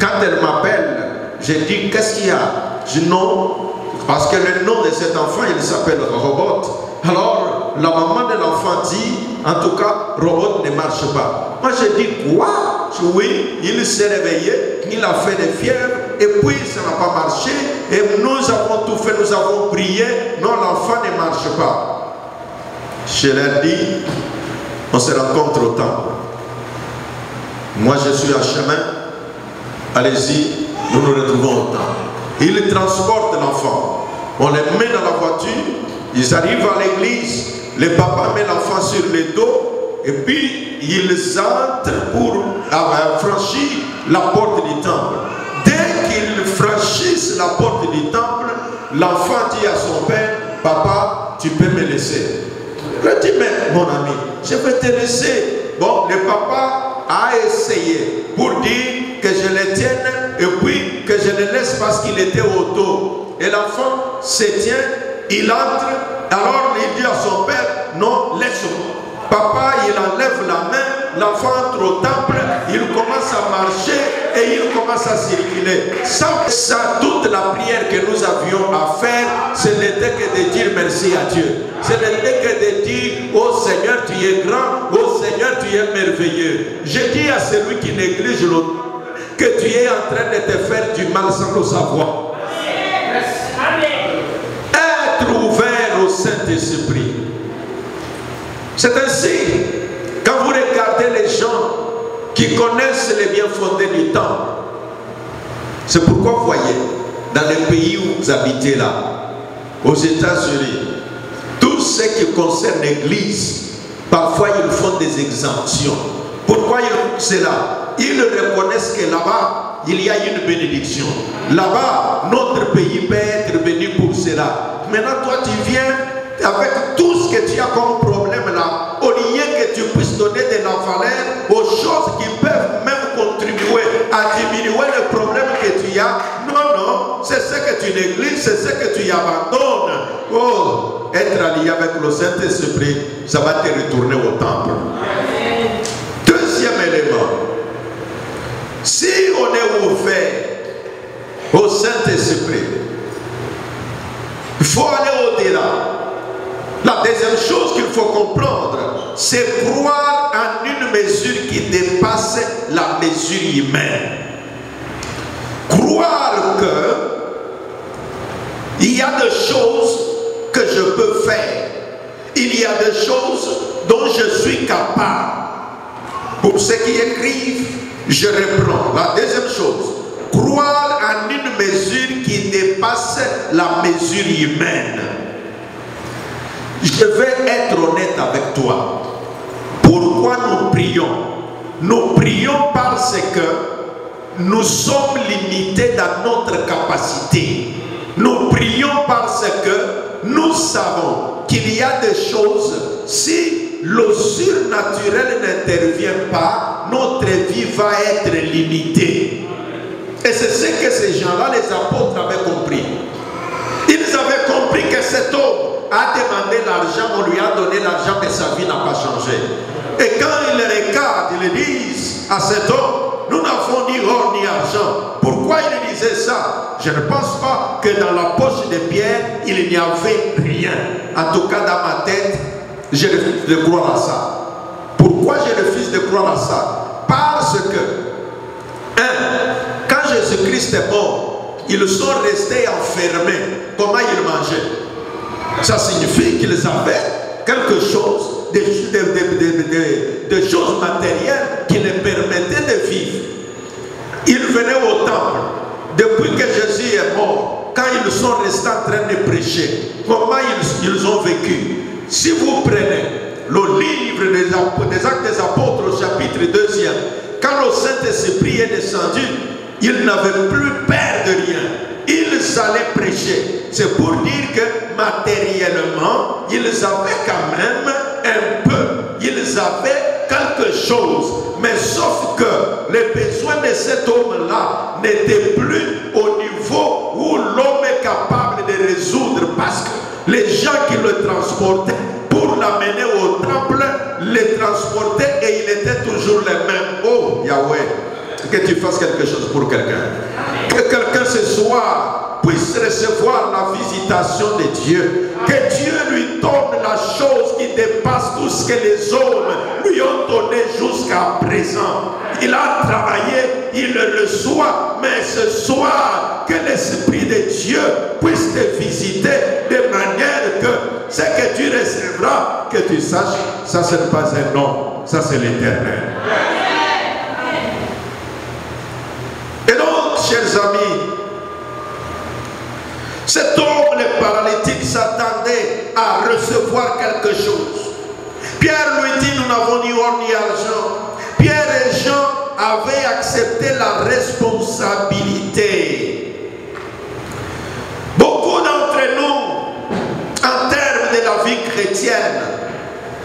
Quand elle m'appelle, je dis qu'est-ce qu'il y a? Je dis non, parce que le nom de cet enfant, il s'appelle Robot. Alors, la maman de l'enfant dit, en tout cas, Robot ne marche pas. Moi, je dis quoi? Oui, il s'est réveillé, il a fait des fièvres, et puis ça n'a pas marché, et nous avons tout fait, nous avons prié, non, l'enfant ne marche pas. Je leur dis, on se rencontre au. Moi, je suis en chemin, allez-y, nous nous retrouvons au temple. Il transporte l'enfant. On les met dans la voiture. Ils arrivent à l'église. le papa met l'enfant sur le dos et puis ils entrent pour euh, franchir la porte du temple. Dès qu'ils franchissent la porte du temple, l'enfant dit à son père, papa, tu peux me laisser. Il dit, mais mon ami, je vais te laisser. Bon, le papa a essayé pour dire que je le tienne et puis que je le laisse parce qu'il était au dos. Et l'enfant se tient, il entre, alors il dit à son père, non, laisse-moi. Papa, il enlève la main, l'enfant entre au temple, il commence à marcher et il commence à circuler. Ça, ça, toute la prière que nous avions à faire, ce n'était que de dire merci à Dieu. Ce n'était que de dire, oh Seigneur, tu es grand, oh Seigneur, tu es merveilleux. Je dis à celui qui néglige le que tu es en train de te faire du mal sans le savoir. Être ouvert au Saint-Esprit. C'est ainsi, quand vous regardez les gens qui connaissent les bien fondés du temps, c'est pourquoi vous voyez, dans les pays où vous habitez là, aux États-Unis, tout ce qui concerne l'Église, parfois ils font des exemptions. Pourquoi ils font cela? Ils reconnaissent que là-bas, il y a une bénédiction. Là-bas, notre pays peut être béni pour cela. Maintenant, toi, tu viens avec tout ce que tu as comme problème là, au lieu que tu puisses donner de la valeur aux choses qui peuvent même contribuer à diminuer le problème que tu as. Non, non, c'est ce que tu négliges, c'est ce que tu abandonnes. Oh, être allié avec le Saint-Esprit, ça va te retourner au temple. Deuxième élément, si on est ouvert au Saint-Esprit, il faut aller au-delà. La deuxième chose qu'il faut comprendre, c'est croire en une mesure qui dépasse la mesure humaine. Croire que il y a des choses que je peux faire. Il y a des choses dont je suis capable. Pour ceux qui écrivent, je reprends. La deuxième chose, croire en une mesure qui dépasse la mesure humaine. Je vais être honnête avec toi. Pourquoi nous prions? Nous prions parce que nous sommes limités dans notre capacité. Nous prions parce que nous savons qu'il y a des choses, si le surnaturel n'intervient pas, notre vie va être limitée. Et c'est ce que ces gens-là, les apôtres, avaient compris. Ils avaient compris que cet homme a demandé l'argent, on lui a donné l'argent, mais sa vie n'a pas changé. Et quand ils regardent, ils disent à cet homme, nous n'avons ni or ni argent. Pourquoi il disait ça? Je ne pense pas que dans la poche de Pierre, il n'y avait rien. En tout cas, dans ma tête, je refuse de croire à ça. Pourquoi je refuse de croire à ça? Parce que, un, quand Jésus-Christ est mort, ils sont restés enfermés. Comment ils mangeaient ça signifie qu'ils avaient quelque chose, des, choses matérielles qui les permettaient de vivre. Ils venaient au temple. Depuis que Jésus est mort, quand ils sont restés en train de prêcher, comment ils, ont vécu? Si vous prenez le livre des, des actes des apôtres au chapitre 2 quand le Saint-Esprit est descendu, ils n'avaient plus peur de rien. Ils allaient prêcher. C'est pour dire que matériellement, ils avaient quand même un peu. Ils avaient quelque chose. Mais sauf que les besoins de cet homme-là n'étaient plus au niveau où l'homme est capable de résoudre. Parce que les gens qui le transportaient pour l'amener au temple, les transportaient et il était toujours les mêmes. Oh, Yahweh que tu fasses quelque chose pour quelqu'un. Que quelqu'un ce soir puisse recevoir la visitation de Dieu. Que Dieu lui donne la chose qui dépasse tout ce que les hommes lui ont donné jusqu'à présent. Il a travaillé, il le reçoit, mais ce soir, que l'Esprit de Dieu puisse te visiter de manière que ce que tu recevras, que tu saches, ça ce n'est pas un nom, ça c'est l'éternel. Et amis, cet homme, le paralytique, s'attendait à recevoir quelque chose. Pierre lui dit, nous n'avons ni or ni argent. Pierre et Jean avaient accepté la responsabilité. Beaucoup d'entre nous, en termes de la vie chrétienne,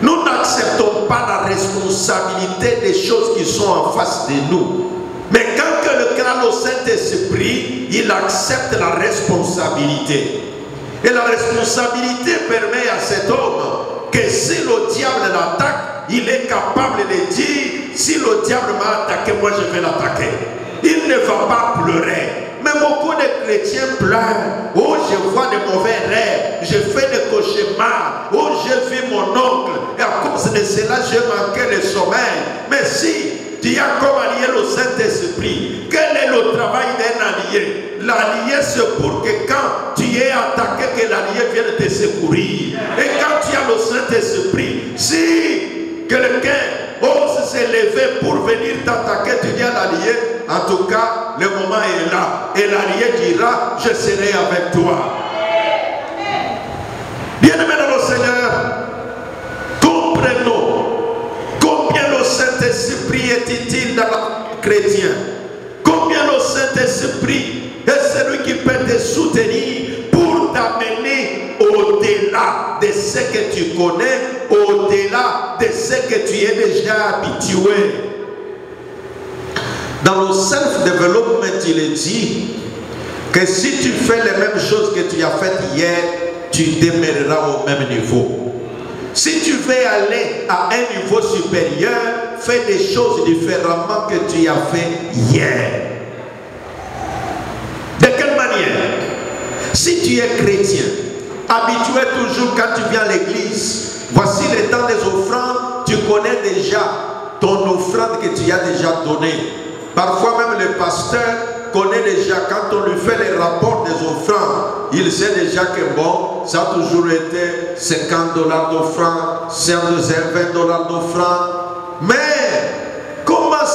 nous n'acceptons pas la responsabilité des choses qui sont en face de nous. Mais quand quelqu'un a le Saint-Esprit, il accepte la responsabilité. Et la responsabilité permet à cet homme que si le diable l'attaque, il est capable de dire, si le diable m'a attaqué, moi je vais l'attaquer. Il ne va pas pleurer. Mais beaucoup de chrétiens pleurent. Oh, je vois de mauvais rêves. Je fais des cauchemars. C'est pour que quand tu es attaqué, que l'allié vienne te secourir. Et quand tu as le Saint-Esprit, si quelqu'un ose se lever pour venir t'attaquer, tu dis à l'allié, en tout cas, le moment est là. Et l'allié dira, je serai avec toi. Bien-aimé dans le Seigneur, comprenons combien le Saint-Esprit est utile dans la chrétien. Saint-Esprit est celui qui peut te soutenir pour t'amener au-delà de ce que tu connais, au-delà de ce que tu es déjà habitué. Dans le self-development, il est dit que si tu fais les mêmes choses que tu as faites hier, tu demeureras au même niveau. Si tu veux aller à un niveau supérieur, fais des choses différemment que tu as fait hier. De quelle manière Si tu es chrétien, habitué toujours quand tu viens à l'église, voici le temps des offrandes, tu connais déjà ton offrande que tu as déjà donnée. Parfois même le pasteur connaît déjà, quand on lui fait les rapports des offrandes, il sait déjà que bon, ça a toujours été 50 dollars d'offrande, 20 dollars d'offrande. Mais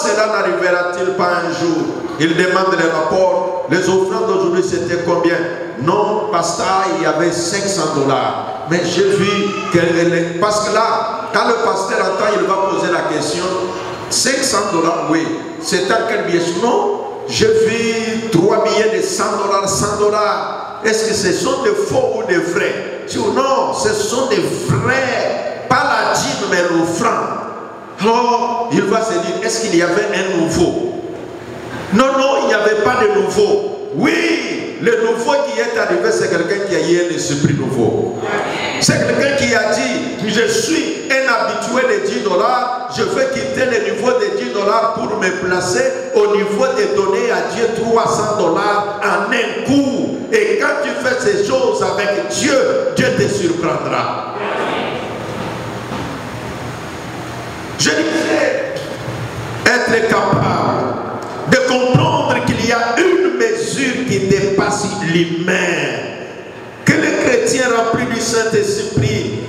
cela n'arrivera-t-il pas un jour? Il demande les rapports. Les offrandes d'aujourd'hui, c'était combien? Non, pasteur, il y avait 500 dollars. Mais j'ai vu que... Parce que là, quand le pasteur entend, il va poser la question. 500 dollars, oui. C'est à quel billet Non, j'ai vu trois billets de 100 dollars, 100 dollars. Est-ce que ce sont des faux ou des vrais? Non, ce sont des vrais, pas la dîme, mais l'offrande. Alors, il va se dire, est-ce qu'il y avait un nouveau? Non, non, il n'y avait pas de nouveau. Oui, le nouveau qui est arrivé, c'est quelqu'un qui a eu un esprit nouveau. C'est quelqu'un qui a dit, je suis un habitué de 10 dollars, je vais quitter le niveau de 10 dollars pour me placer au niveau de donner à Dieu 300 dollars en un coup. Et quand tu fais ces choses avec Dieu, Dieu te surprendra. Je disais être capable de comprendre qu'il y a une mesure qui dépasse l'humain. Que les chrétiens remplis du Saint-Esprit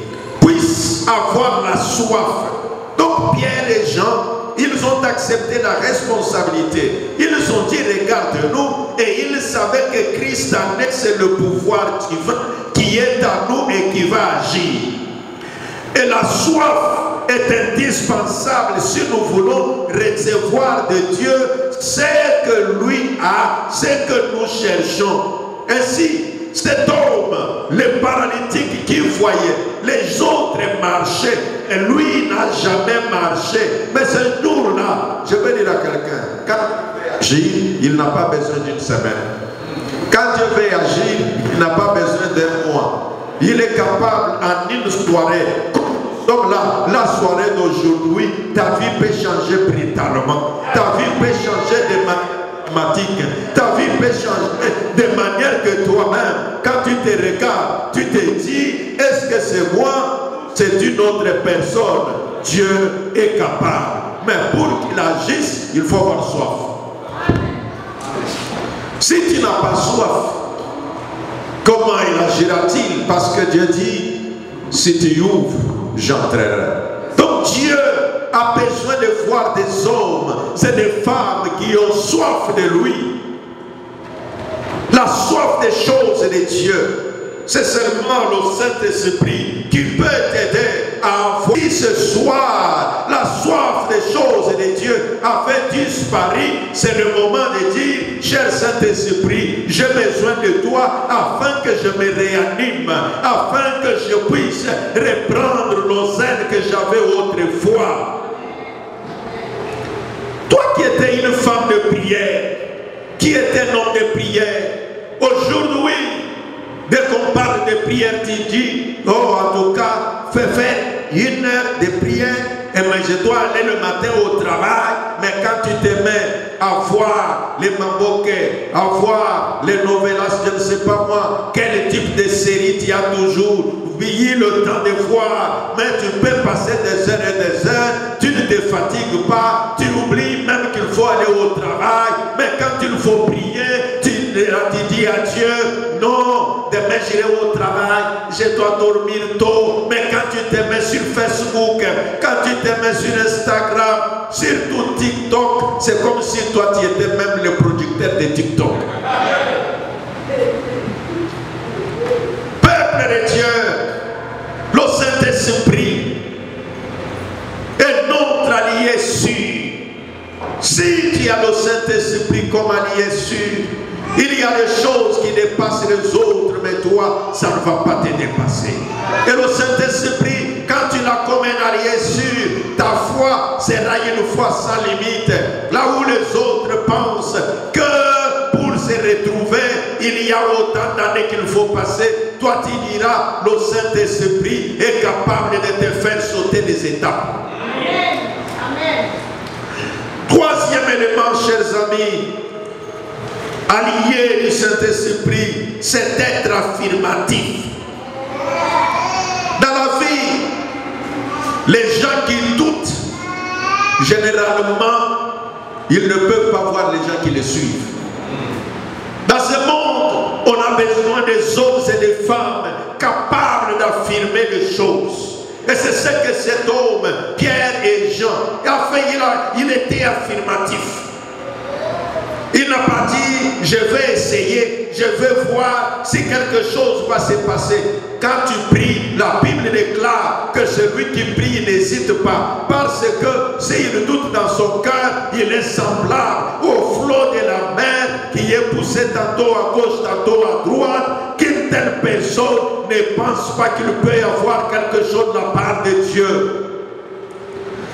puissent avoir la soif. Donc Pierre et Jean, ils ont accepté la responsabilité. Ils ont dit, regarde-nous, et ils savaient que Christ c'est le pouvoir divin qui est à nous et qui va agir. Et la soif est indispensable si nous voulons recevoir de Dieu ce que lui a, ce que nous cherchons. Ainsi, cet homme, le paralytique qui voyait, les autres marchaient, et lui n'a jamais marché. Mais ce jour-là, je vais dire à quelqu'un, quand agir, il n'a pas besoin d'une semaine. Quand Dieu veut agir, il n'a pas besoin d'un mois. Il est capable en une soirée. Donc là, la soirée d'aujourd'hui, ta vie peut changer brutalement. Ta vie peut changer de manière Ta vie peut changer de manière que toi-même, quand tu te regardes, tu te dis, est-ce que c'est moi? C'est une autre personne. Dieu est capable. Mais pour qu'il agisse, il faut avoir soif. Si tu n'as pas soif, comment il agira-t-il? Parce que Dieu dit, si tu ouvres, j'entrerai. Donc Dieu a besoin de voir des hommes, c'est des femmes qui ont soif de lui. La soif des choses de Dieu. C'est seulement le Saint-Esprit qui peut t'aider à avoir ce soir la soif des choses de Dieu a fait disparaître. C'est le moment de dire, cher Saint-Esprit, j'ai besoin de toi afin que je me réanime, afin que je puisse reprendre zèle que j'avais autrefois. Toi qui étais une femme de prière, qui était un homme de prière, aujourd'hui, dès qu'on parle de prière, tu dis, oh en tout cas, fais faire une heure de prière, et moi je dois aller le matin au travail, mais quand tu te mets à voir les mamboquets, à voir les novellas, je ne sais pas moi, quel type de série tu as toujours, oublié le temps de voir, mais tu peux passer des heures et des heures, tu ne te fatigues pas, tu oublies même qu'il faut aller au travail, mais quand il faut prier, tu, tu dis à Dieu, non, demain j'irai au travail, je dois dormir tôt, mais quand tu te mets sur Facebook, quand tu te mets sur Instagram, surtout TikTok, c'est comme si toi tu étais même le producteur de TikTok. Peuple de Dieu, le Saint-Esprit est notre allié sûr. Si tu as le Saint-Esprit comme allié sûr, il y a des choses qui dépassent les autres, mais toi, ça ne va pas te dépasser. Et le Saint-Esprit, quand tu l'as comme un allié sûr, ta foi sera une foi sans limite. Là où les autres pensent que pour se retrouver, il y a autant d'années qu'il faut passer, toi tu diras, le Saint-Esprit est capable de te faire sauter des étapes. Troisième élément, chers amis, allié du Saint-Esprit, c'est être affirmatif. Dans la vie, les gens qui doutent, généralement, ils ne peuvent pas voir les gens qui les suivent. Dans ce monde, on a besoin des hommes et des femmes capables d'affirmer les choses. Et c'est ce que cet homme, Pierre et Jean, a fait, il était affirmatif. Il n'a pas dit, je vais essayer, je vais voir si quelque chose va se passer. Quand tu pries, la Bible déclare que celui qui prie n'hésite pas. Parce que s'il doute dans son cœur, il est semblable au flot de la mer qui est poussé tantôt à gauche, tantôt à droite. Qu'une telle personne ne pense pas qu'il peut y avoir quelque chose de la part de Dieu.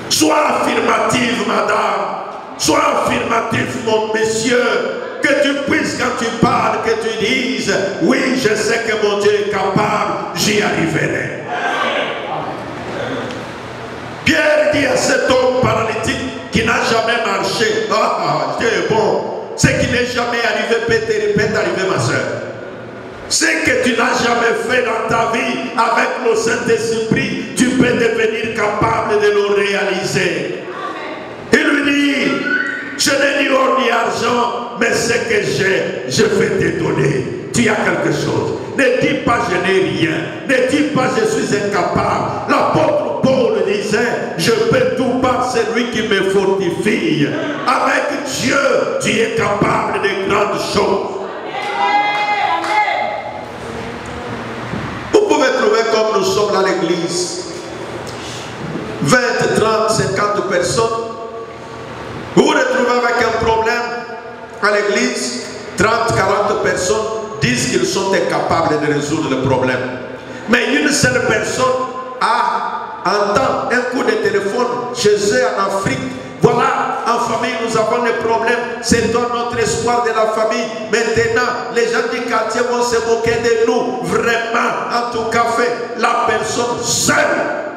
Sois affirmative, madame. Sois affirmatif, mon monsieur. Que tu puisses, quand tu parles, que tu dises, oui, je sais que mon Dieu est capable, j'y arriverai. Pierre dit à cet homme paralytique qui n'a jamais marché, ah, Dieu est bon. Ce qui n'est jamais arrivé peut peut arriver, ma soeur. Ce que tu n'as jamais fait dans ta vie avec le Saint-Esprit, tu peux devenir capable de le réaliser. Il lui dit, je n'ai ni mais ce que j'ai, je vais te donner. Tu as quelque chose. Ne dis pas je n'ai rien. Ne dis pas je suis incapable. L'apôtre Paul disait, je peux tout par celui qui me fortifie. Avec Dieu, tu es capable de grandes choses. Vous pouvez trouver comme nous sommes à l'église. 20, 30, 50 personnes vous vous retrouvez avec un problème à l'église, 30, 40 personnes disent qu'ils sont incapables de résoudre le problème. Mais une seule personne a, entend un coup de téléphone chez eux en Afrique. Voilà, en famille, nous avons des problèmes. C'est toi notre espoir de la famille. Maintenant, les gens du quartier vont se moquer de nous. Vraiment, en tout cas, fait la personne seule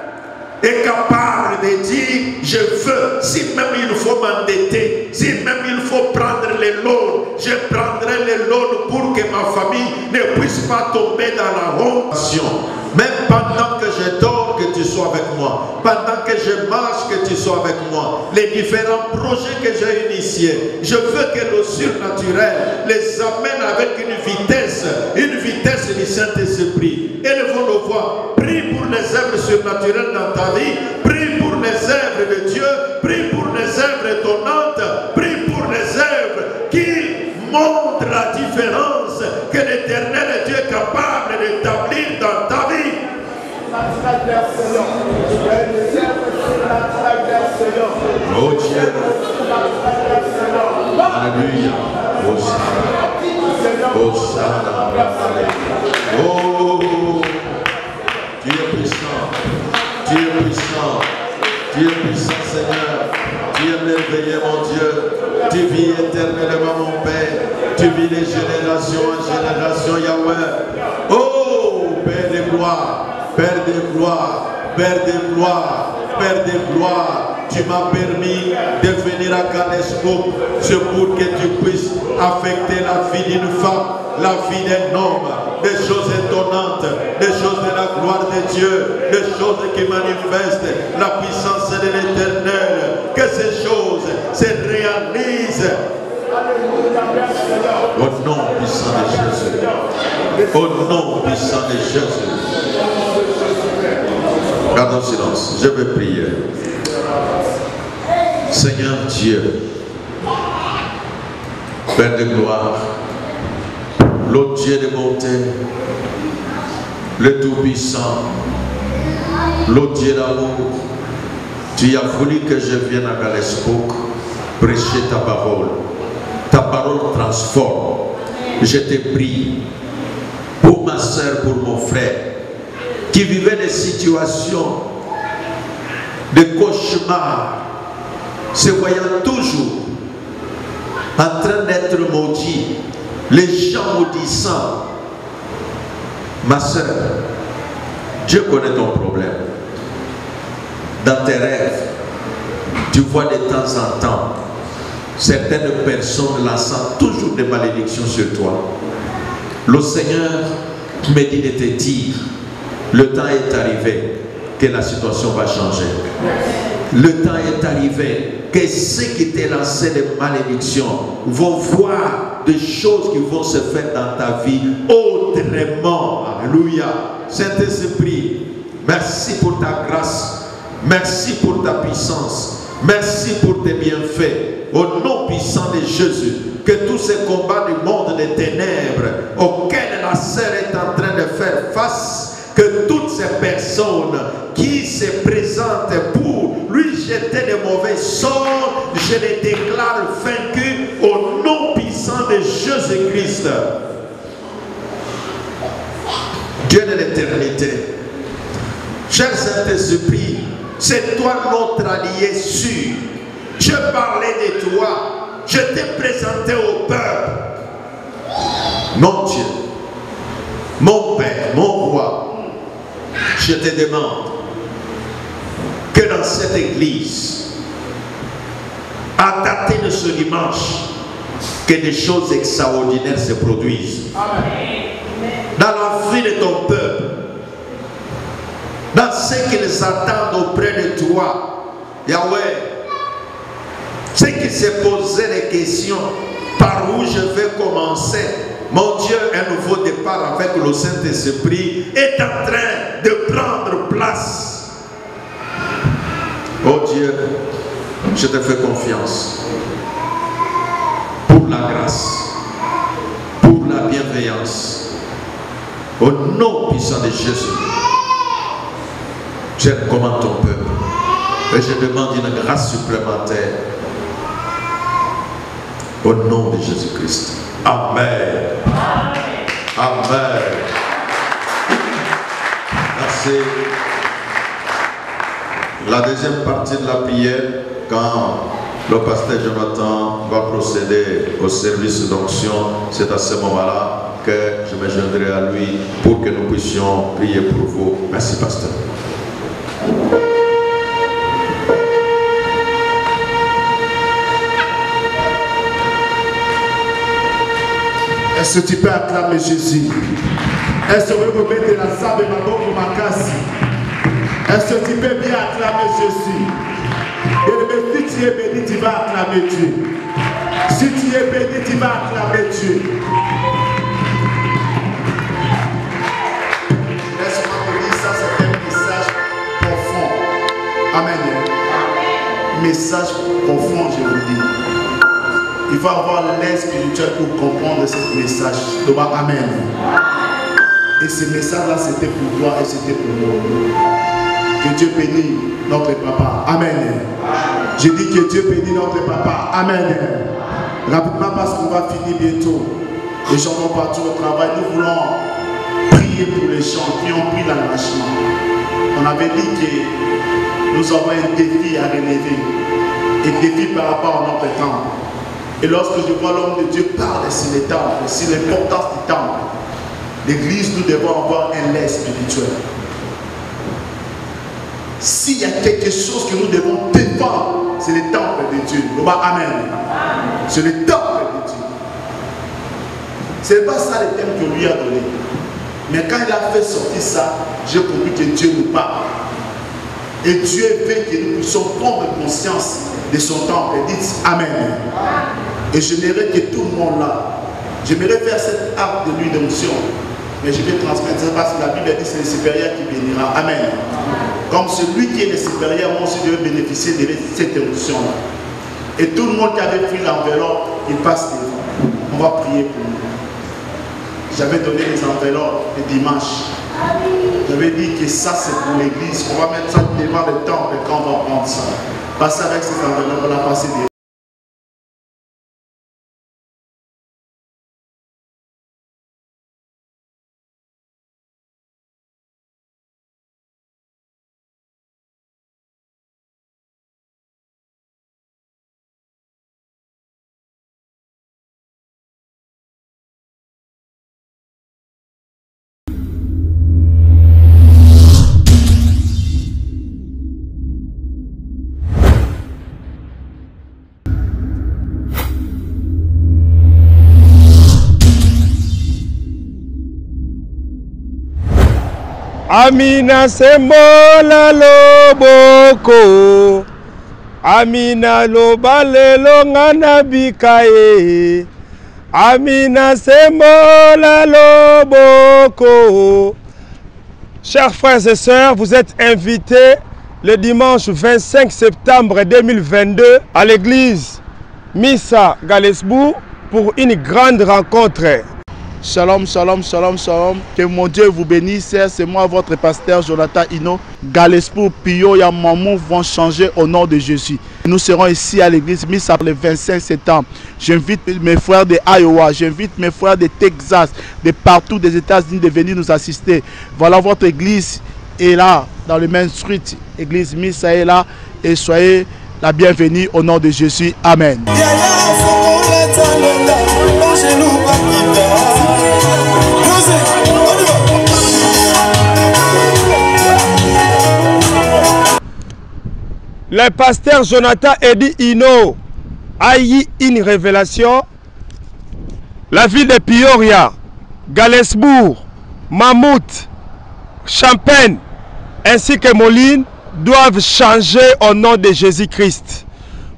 est capable de dire je veux, si même il faut m'endetter, si même il faut prendre les lots, je prendrai les lots pour que ma famille ne puisse pas tomber dans la honte. Même pendant que je dors, que tu sois avec moi. Pendant que je marche, que tu sois avec moi. Les différents projets que j'ai initiés, je veux que le surnaturel les amène avec une vitesse, une vitesse du Saint-Esprit. Vont le voir. Prie pour les œuvres surnaturelles dans ta vie. Prie pour les œuvres de Dieu. Prie pour les œuvres étonnantes. Prie pour les œuvres qui montrent la différence Oh Dieu. Alléluia. Hosanna. Hosanna. Oh, tu es puissant. Tu es puissant. Tu es puissant, Seigneur. Tu es merveilleux, mon Dieu. Tu vis éternellement, mon Père. Tu vis de génération en génération, Yahweh. Oh, Père de gloire, Père de gloire, Père de gloire, Père de gloire. Tu m'as permis de venir à Canesco, c'est pour que tu puisses affecter la vie d'une femme, la vie d'un homme, des choses étonnantes, des choses de la gloire de Dieu, des choses qui manifestent la puissance de l'éternel. Que ces choses se réalisent au nom puissant de Jésus. Au nom puissant de Jésus. Gardons silence. Je vais prier. Seigneur Dieu, Père de gloire, l'autre Dieu de bonté, le Tout-Puissant, l'autre Dieu d'amour, tu as voulu que je vienne à Galespoc prêcher ta parole. Ta parole transforme. Je te prie pour ma soeur, pour mon frère, qui vivait des situations de cauchemar, se voyant toujours en train d'être maudit, les gens maudissant. Ma soeur, Dieu connaît ton problème. Dans tes rêves, tu vois de temps en temps certaines personnes lançant toujours des malédictions sur toi. Le Seigneur me dit de te dire, le temps est arrivé que la situation va changer. Le temps est arrivé que ceux qui t'ont lancé des malédictions vont voir des choses qui vont se faire dans ta vie autrement. Alléluia. Saint-Esprit, merci pour ta grâce. Merci pour ta puissance. Merci pour tes bienfaits. Au nom puissant de Jésus, que tous ces combats du monde des ténèbres auxquels la sœur est en train de faire face, que toutes ces personnes qui se présentent pour lui jeter de mauvais sorts, je les déclare vaincus au nom puissant de Jésus-Christ. Dieu de l'éternité, cher Saint-Esprit, c'est toi notre allié sûr. Je parlais de toi, je t'ai présenté au peuple. Mon Dieu, mon Père, mon roi, je te demande que dans cette église, à dater de ce dimanche, que des choses extraordinaires se produisent. Dans la vie de ton peuple, dans ce qu'ils attendent auprès de toi, Yahweh, ceux qui se posaient des questions, par où je vais commencer, mon Dieu, un nouveau départ avec le Saint-Esprit est en train de prendre place. Oh Dieu, je te fais confiance pour la grâce, pour la bienveillance. Au nom puissant de Jésus, je recommande ton peuple et je demande une grâce supplémentaire. Au nom de Jésus-Christ. Amen. Amen. Merci. La deuxième partie de la prière, quand le pasteur Jonathan va procéder au service d'onction, c'est à ce moment-là que je me joindrai à lui pour que nous puissions prier pour vous. Merci, pasteur. Est-ce que tu peux acclamer Jésus? Est-ce que tu peux mettre la sable et ma bombe ma casse? Est-ce que tu peux bien acclamer Jésus? Et si tu es béni, tu vas acclamer Dieu. Si tu es béni, tu vas acclamer Dieu. Laisse-moi te dire ça, c'est un message profond. Amen. Message profond, vous. Il faut avoir l'air spirituel pour comprendre ce message. Donc, Amen. Et ce message-là, c'était pour toi et c'était pour nous. Que Dieu bénisse notre papa. Amen. Je dis que Dieu bénisse notre papa. Amen. Rapidement parce qu'on va finir bientôt. Les gens vont partir au travail. Nous voulons prier pour les gens qui ont pris l'engagement. On avait dit que nous avons un défi à relever. Un défi par rapport à notre temple. Et lorsque je vois l'homme de Dieu parler sur les temples, sur l'importance du temple, l'église, nous devons avoir un lait spirituel. S'il y a quelque chose que nous devons défendre, c'est le temple de Dieu. Amen. C'est le temple de Dieu. Ce n'est pas ça le thème qu'on lui a donné. Mais quand il a fait sortir ça, j'ai compris que Dieu nous parle. Et Dieu veut que nous puissions prendre conscience de son temple. Dites Amen. Et j'aimerais que tout le monde là, j'aimerais faire cette art de lui d'onction. Mais je vais transmettre ça parce que la Bible dit que c'est le supérieur qui bénira. Amen. Comme celui qui est le supérieur, moi aussi je vais bénéficier de cette onction-là. Et tout le monde qui avait pris l'enveloppe, il passe devant. On va prier pour nous. J'avais donné les enveloppes le dimanche. J'avais dit que ça c'est pour l'église. On va mettre ça devant le temple quand on va prendre ça. Passer avec cette enveloppe, on va passer devant. Amina sembola loboko. Amina loba lelo nga nabika ye amina sembola loboko. Chers frères et sœurs vous êtes invités le dimanche 25 septembre 2022 à l'église Missa Galesbourg pour une grande rencontre Shalom, shalom, shalom, shalom. Que mon Dieu vous bénisse. C'est moi, votre pasteur Jonathan Hino. Galespour, Pio, Yamamou vont changer au nom de Jésus. Nous serons ici à l'église Missa le 25 septembre. J'invite mes frères de Iowa, j'invite mes frères de Texas, de partout des États-Unis de venir nous assister. Voilà votre église est là, dans le Main Street. Église Missa est là. Et soyez la bienvenue au nom de Jésus. Amen. Le pasteur Jonathan Eddy Hino a eu une révélation. La ville de Peoria, Galesbourg, Mammouth, Champagne ainsi que Moline doivent changer au nom de Jésus-Christ.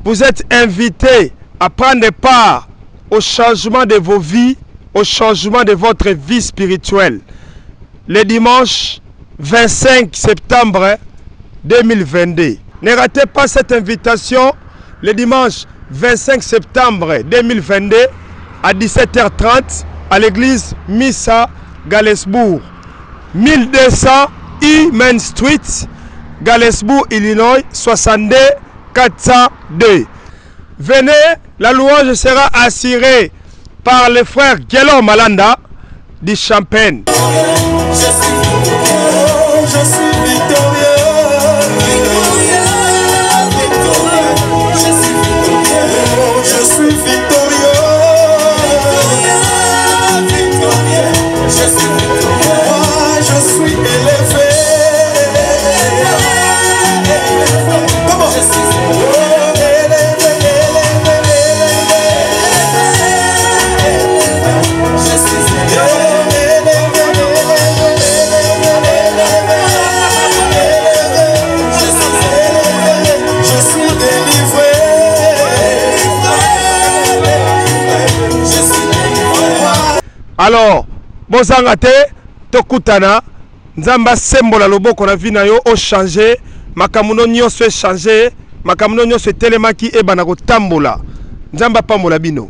Vous êtes invités à prendre part au changement de vos vies, au changement de votre vie spirituelle. Le dimanche 25 septembre 2022. Ne ratez pas cette invitation le dimanche 25 septembre 2022 à 17h30 à l'église Missa Galesbourg. 1200 E Main Street, Galesbourg, Illinois, 62 402. Venez, la louange sera assurée par le frère Guélon Malanda du Champagne. Je suis, je suis alors bozanga te tokutana nzambe asembola loboko na vi na yo ochange makambo nyonso echange makambo nyonso etelemaki ebana kotambola. Nzambe apambola bino